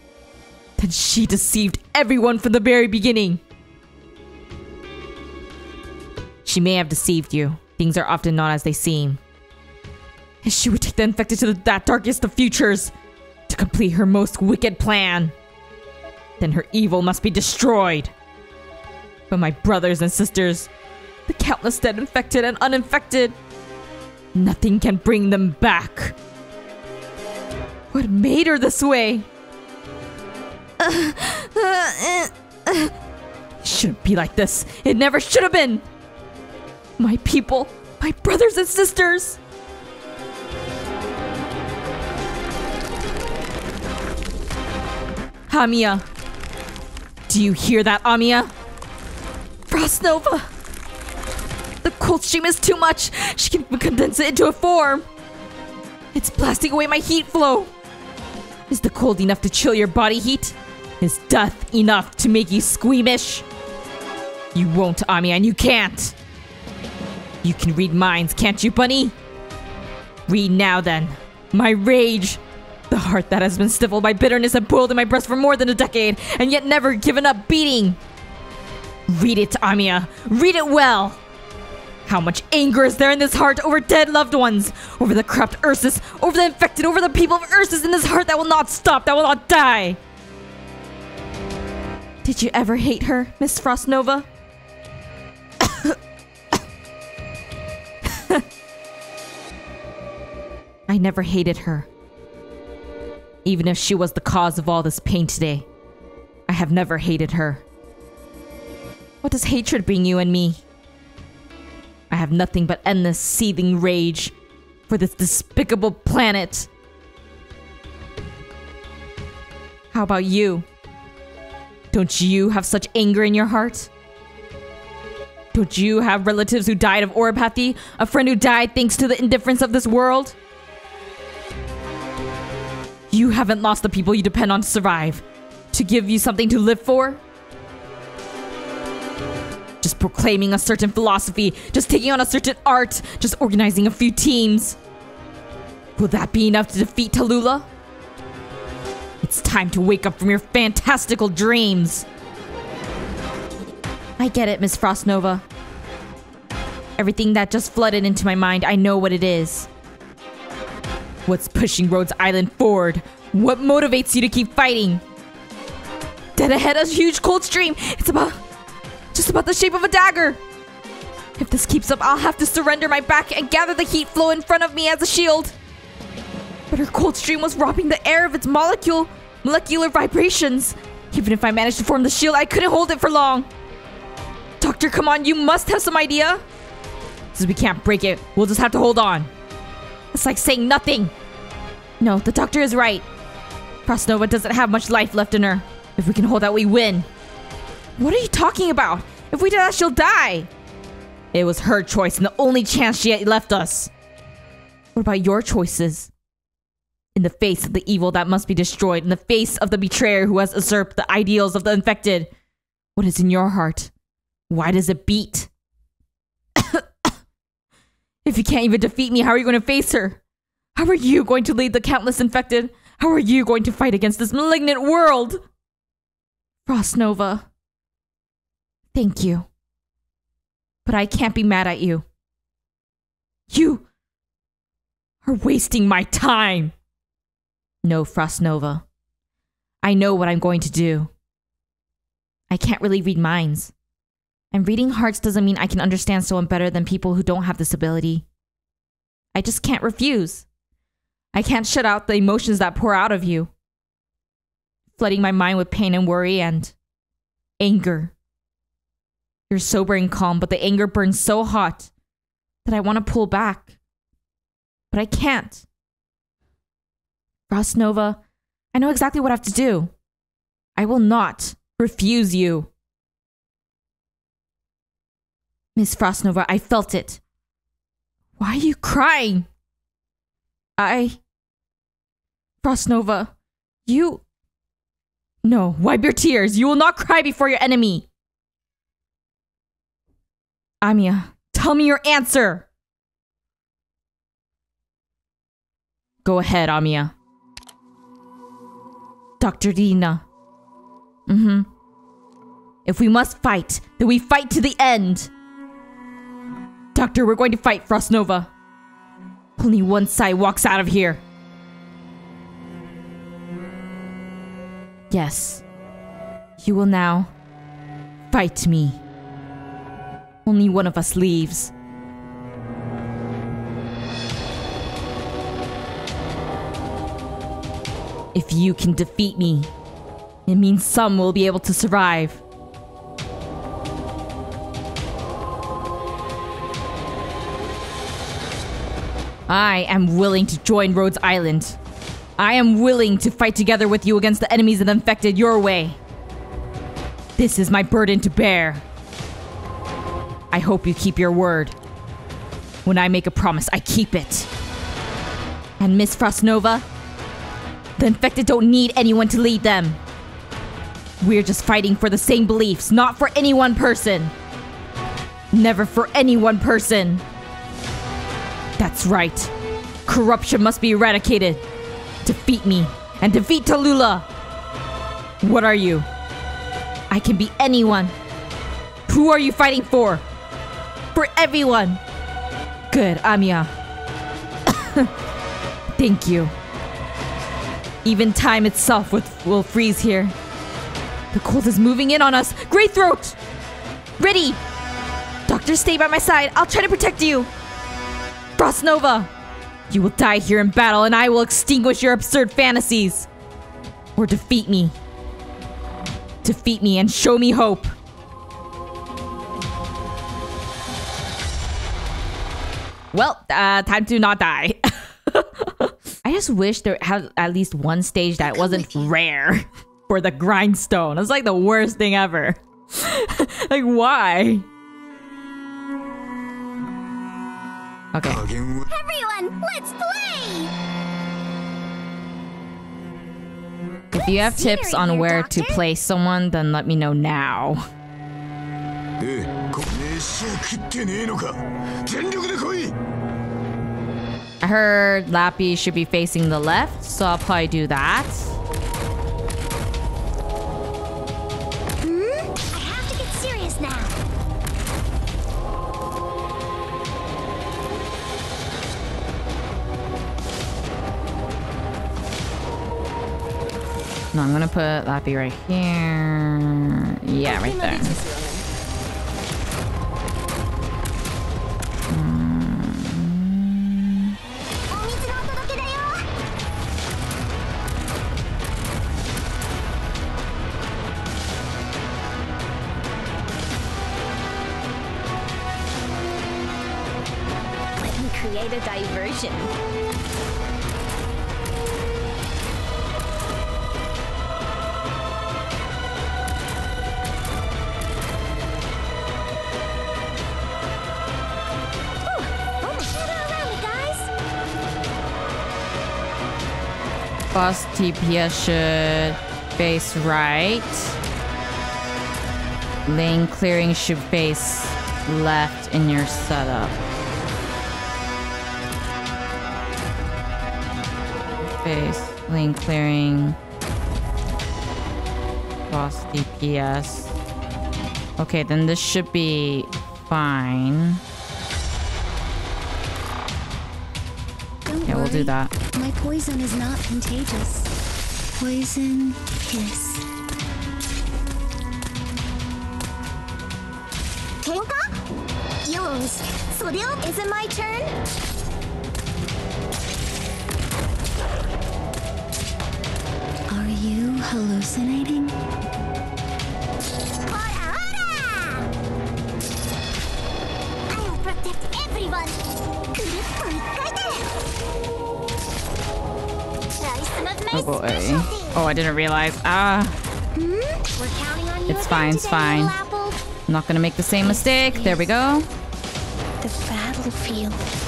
then she deceived everyone from the very beginning. She may have deceived you. Things are often not as they seem. And she would take the infected to the, that darkest of futures to complete her most wicked plan. Then her evil must be destroyed. But my brothers and sisters, the countless dead infected and uninfected, nothing can bring them back. What made her this way? It shouldn't be like this. It never should have been. My people, my brothers and sisters. Amiya. Do you hear that, Amiya? Frostnova! The cold stream is too much. She can condense it into a form. It's blasting away my heat flow. Is the cold enough to chill your body heat? Is death enough to make you squeamish? You won't, Ami, and you can't. You can read minds, can't you, Bunny? Read now, then. My rage. The heart that has been stifled by bitterness and boiled in my breast for more than a decade, and yet never given up beating. Read it, Amiya. Read it well. How much anger is there in this heart over dead loved ones? Over the corrupt Ursus, over the infected, over the people of Ursus in this heart that will not stop, that will not die. Did you ever hate her, Miss Frost Nova? I never hated her. Even if she was the cause of all this pain today, I have never hated her. What does hatred bring you and me? I have nothing but endless seething rage for this despicable planet. How about you? Don't you have such anger in your heart? Don't you have relatives who died of Oripathy? A friend who died thanks to the indifference of this world? You haven't lost the people you depend on to survive. To give you something to live for? Just proclaiming a certain philosophy, just taking on a certain art, just organizing a few teams. Will that be enough to defeat Talulah? It's time to wake up from your fantastical dreams. I get it, Miss Frost Nova. Everything that just flooded into my mind, I know what it is. What's pushing Rhodes Island forward? What motivates you to keep fighting? Dead ahead, a huge cold stream. It's about just about the shape of a dagger. If this keeps up, I'll have to surrender my back and gather the heat flow in front of me as a shield. But her cold stream was robbing the air of its molecule molecular vibrations. Even if I managed to form the shield, I couldn't hold it for long. Doctor, come on, you must have some idea. Since we can't break it, we'll just have to hold on. It's like saying nothing. No, the doctor is right. Frost Nova doesn't have much life left in her. If we can hold out, we win. What are you talking about? If we do that, she'll die. It was her choice and the only chance she had left us. What about your choices? In the face of the evil that must be destroyed, in the face of the betrayer who has usurped the ideals of the infected, what is in your heart? Why does it beat? If you can't even defeat me, how are you going to face her? How are you going to lead the countless infected? How are you going to fight against this malignant world? Frost Nova. Thank you. But I can't be mad at you. You are wasting my time. No, Frost Nova. I know what I'm going to do. I can't really read minds. And reading hearts doesn't mean I can understand someone better than people who don't have this ability. I just can't refuse. I can't shut out the emotions that pour out of you. flooding my mind with pain and worry and anger. You're sober and calm, but the anger burns so hot that I want to pull back. But I can't. Frost Nova, I know exactly what I have to do. I will not refuse you. Miss Frost Nova, I felt it. Why are you crying? I. Frost Nova, you. No, wipe your tears. You will not cry before your enemy. Amiya, tell me your answer. Go ahead, Amiya. Dr. Dina. Mm hmm. If we must fight, then we fight to the end. Doctor, we're going to fight Frost Nova. Only one side walks out of here. Yes. You will now fight me. Only one of us leaves. If you can defeat me, it means some will be able to survive. I am willing to join Rhodes Island. I am willing to fight together with you against the enemies of the infected your way. This is my burden to bear. I hope you keep your word. When I make a promise, I keep it. And Miss Frost Nova, the infected don't need anyone to lead them. We're just fighting for the same beliefs, not for any one person. Never for any one person. That's right. Corruption must be eradicated. Defeat me and defeat Talulah. What are you? I can be anyone. Who are you fighting for? For everyone. Good, Amiya. Thank you. Even time itself will freeze here. The cold is moving in on us. GreyThroat! Ready! Doctor, stay by my side. I'll try to protect you. Frost Nova! You will die here in battle, and I will extinguish your absurd fantasies. Or defeat me. Defeat me and show me hope. Well, uh, time to not die. I just wish there had at least one stage that wasn't rare for the grindstone. It's like the worst thing ever. like, why? Okay. Everyone, let's play! If you have tips on where to place someone, then let me know now. Eh, I heard Lappy should be facing the left, so I'll probably do that. No, I'm gonna put Lappy right here. Yeah, right there. Um, create a diversion. Boss DPS should face right. Lane clearing should face left in your setup. Face lane clearing. Boss DPS. Okay, then this should be fine. Don't Yeah, we'll do that. My poison is not contagious. Poison kiss. Kenka? Yours. Soryu, is it my turn? Are you hallucinating? I didn't realize. Ah, We're counting on you It's fine, it's fine. I'm not gonna make the same mistake. There we go. The battlefield.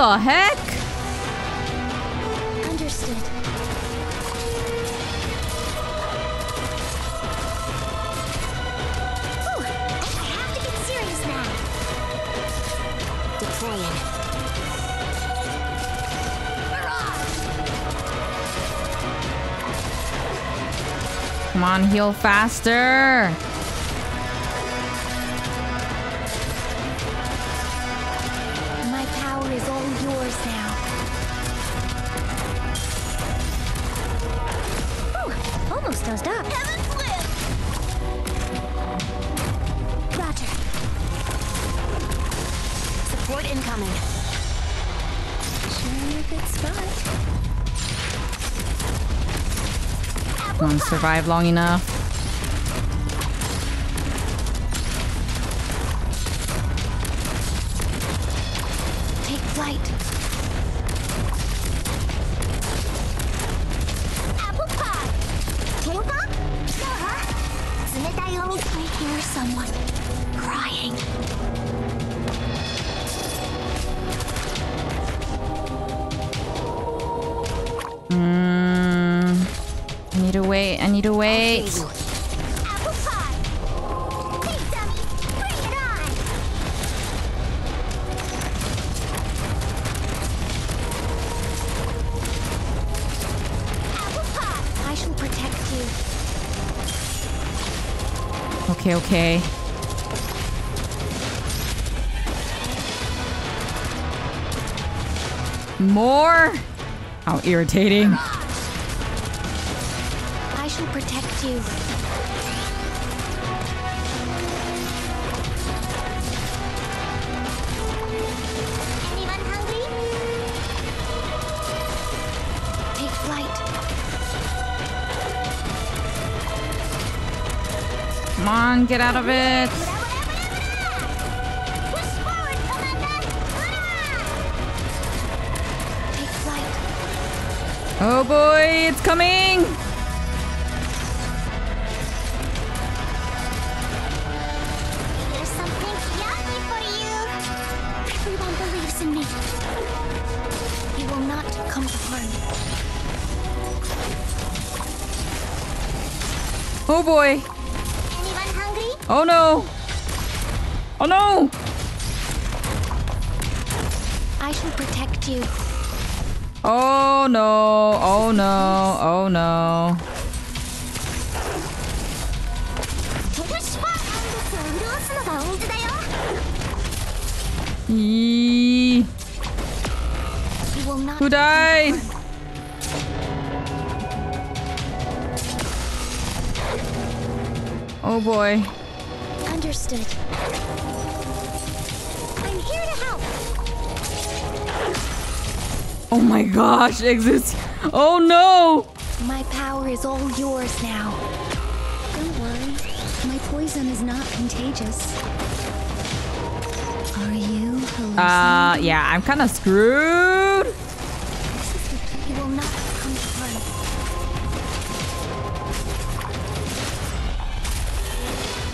The heck? Understood. Whew, I have to get serious now. Deploying. Come on, heal faster. Survive long enough. Irritating. I shall protect you. Anyone hungry? Take flight. Come on, get out of it. Oh boy. Oh no. Oh no. I shall protect you. Oh no. Oh no. Oh no. Who died? Oh boy. Understood. I'm here to help. Oh my gosh, exits. Oh no. My power is all yours now. Don't worry. My poison is not contagious. Are you hallucinating? Uh, yeah, I'm kind of screwed.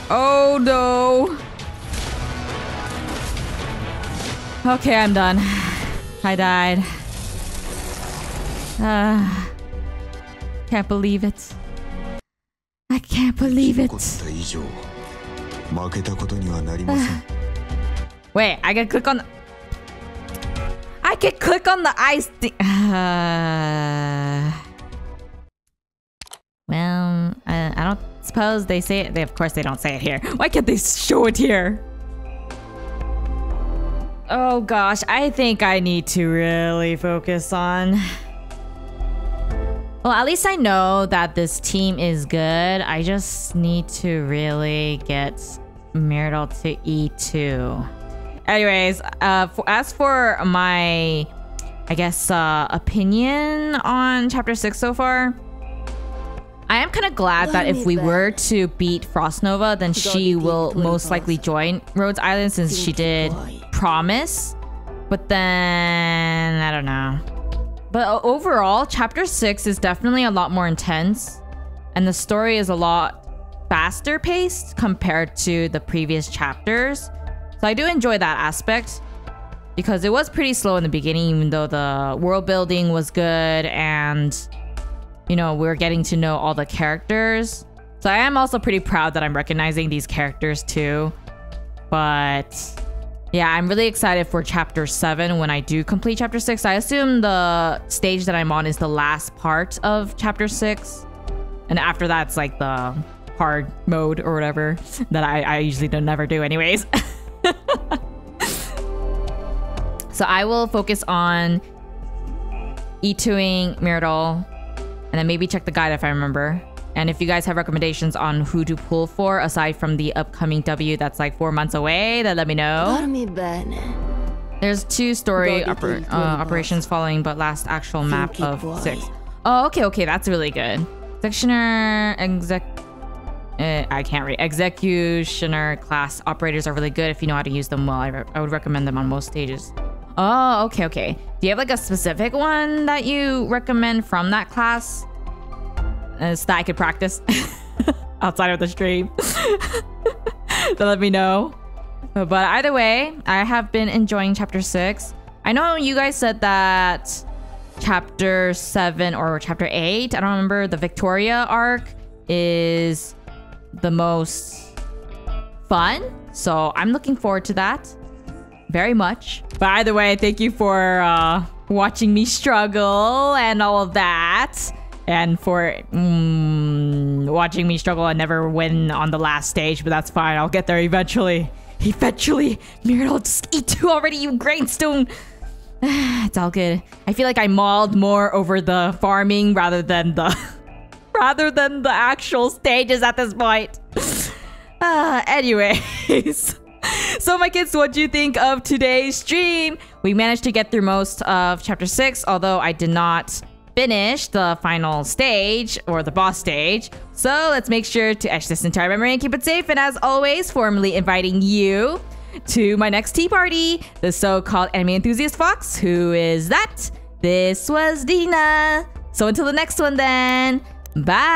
Oh no. Okay, I'm done. I died. Uh, can't believe it. I can't believe it. Uh, wait, I can click on. I can click on the ice thing. Uh, well, I, I don't suppose they say it. They, of course, they don't say it here. Why can't they show it here? Oh gosh, I think I need to really focus on. Well, at least I know that this team is good. I just need to really get Myrtle to E2. Anyways, uh, for, as for my, I guess, uh, opinion on chapter 6 so far, I am kind of glad that if we were to beat Frost Nova, then she will most likely join Rhodes Island since she did promise. But then, I don't know. But overall, chapter 6 is definitely a lot more intense. And the story is a lot faster paced compared to the previous chapters. So I do enjoy that aspect because it was pretty slow in the beginning, even though the world building was good and you know, we're getting to know all the characters. So I am also pretty proud that I'm recognizing these characters too. But yeah, I'm really excited for chapter 7 when I do complete chapter 6. I assume the stage that I'm on is the last part of chapter 6. And after that's like the hard mode or whatever that I, I usually don't never do anyways. so I will focus on E2ing Myrtle and then maybe check the guide if I remember. And if you guys have recommendations on who to pull for aside from the upcoming W that's like four months away, then let me know. There's two story oper uh, operations following, but last actual map of six. Oh, okay, okay, that's really good. Sectioner, exec. Uh, I can't read. Executioner class operators are really good if you know how to use them well. I, I would recommend them on most stages. Oh, okay, okay. Do you have like a specific one that you recommend from that class? So that I could practice outside of the stream. then let me know. But either way, I have been enjoying chapter 6. I know you guys said that chapter 7 or chapter 8, I don't remember, the Victoria arc is the most fun. So I'm looking forward to that very much. By the way, thank you for uh, watching me struggle and all of that. And for mm, watching me struggle and never win on the last stage, but that's fine. I'll get there eventually. Eventually. Myrtle, just E2 already, you grainstone. it's all good. I feel like I mauled more over the farming rather than the rather than the actual stages at this point. Uh, anyways. so my kids, what do you think of today's stream? We managed to get through most of chapter 6, although I did not finish the final stage or the boss stage. So let's make sure to etch this entire memory and keep it safe. And as always, formally inviting you to my next tea party, the so-called anime enthusiast fox. Who is that? This was Dina. So until the next one then, bye!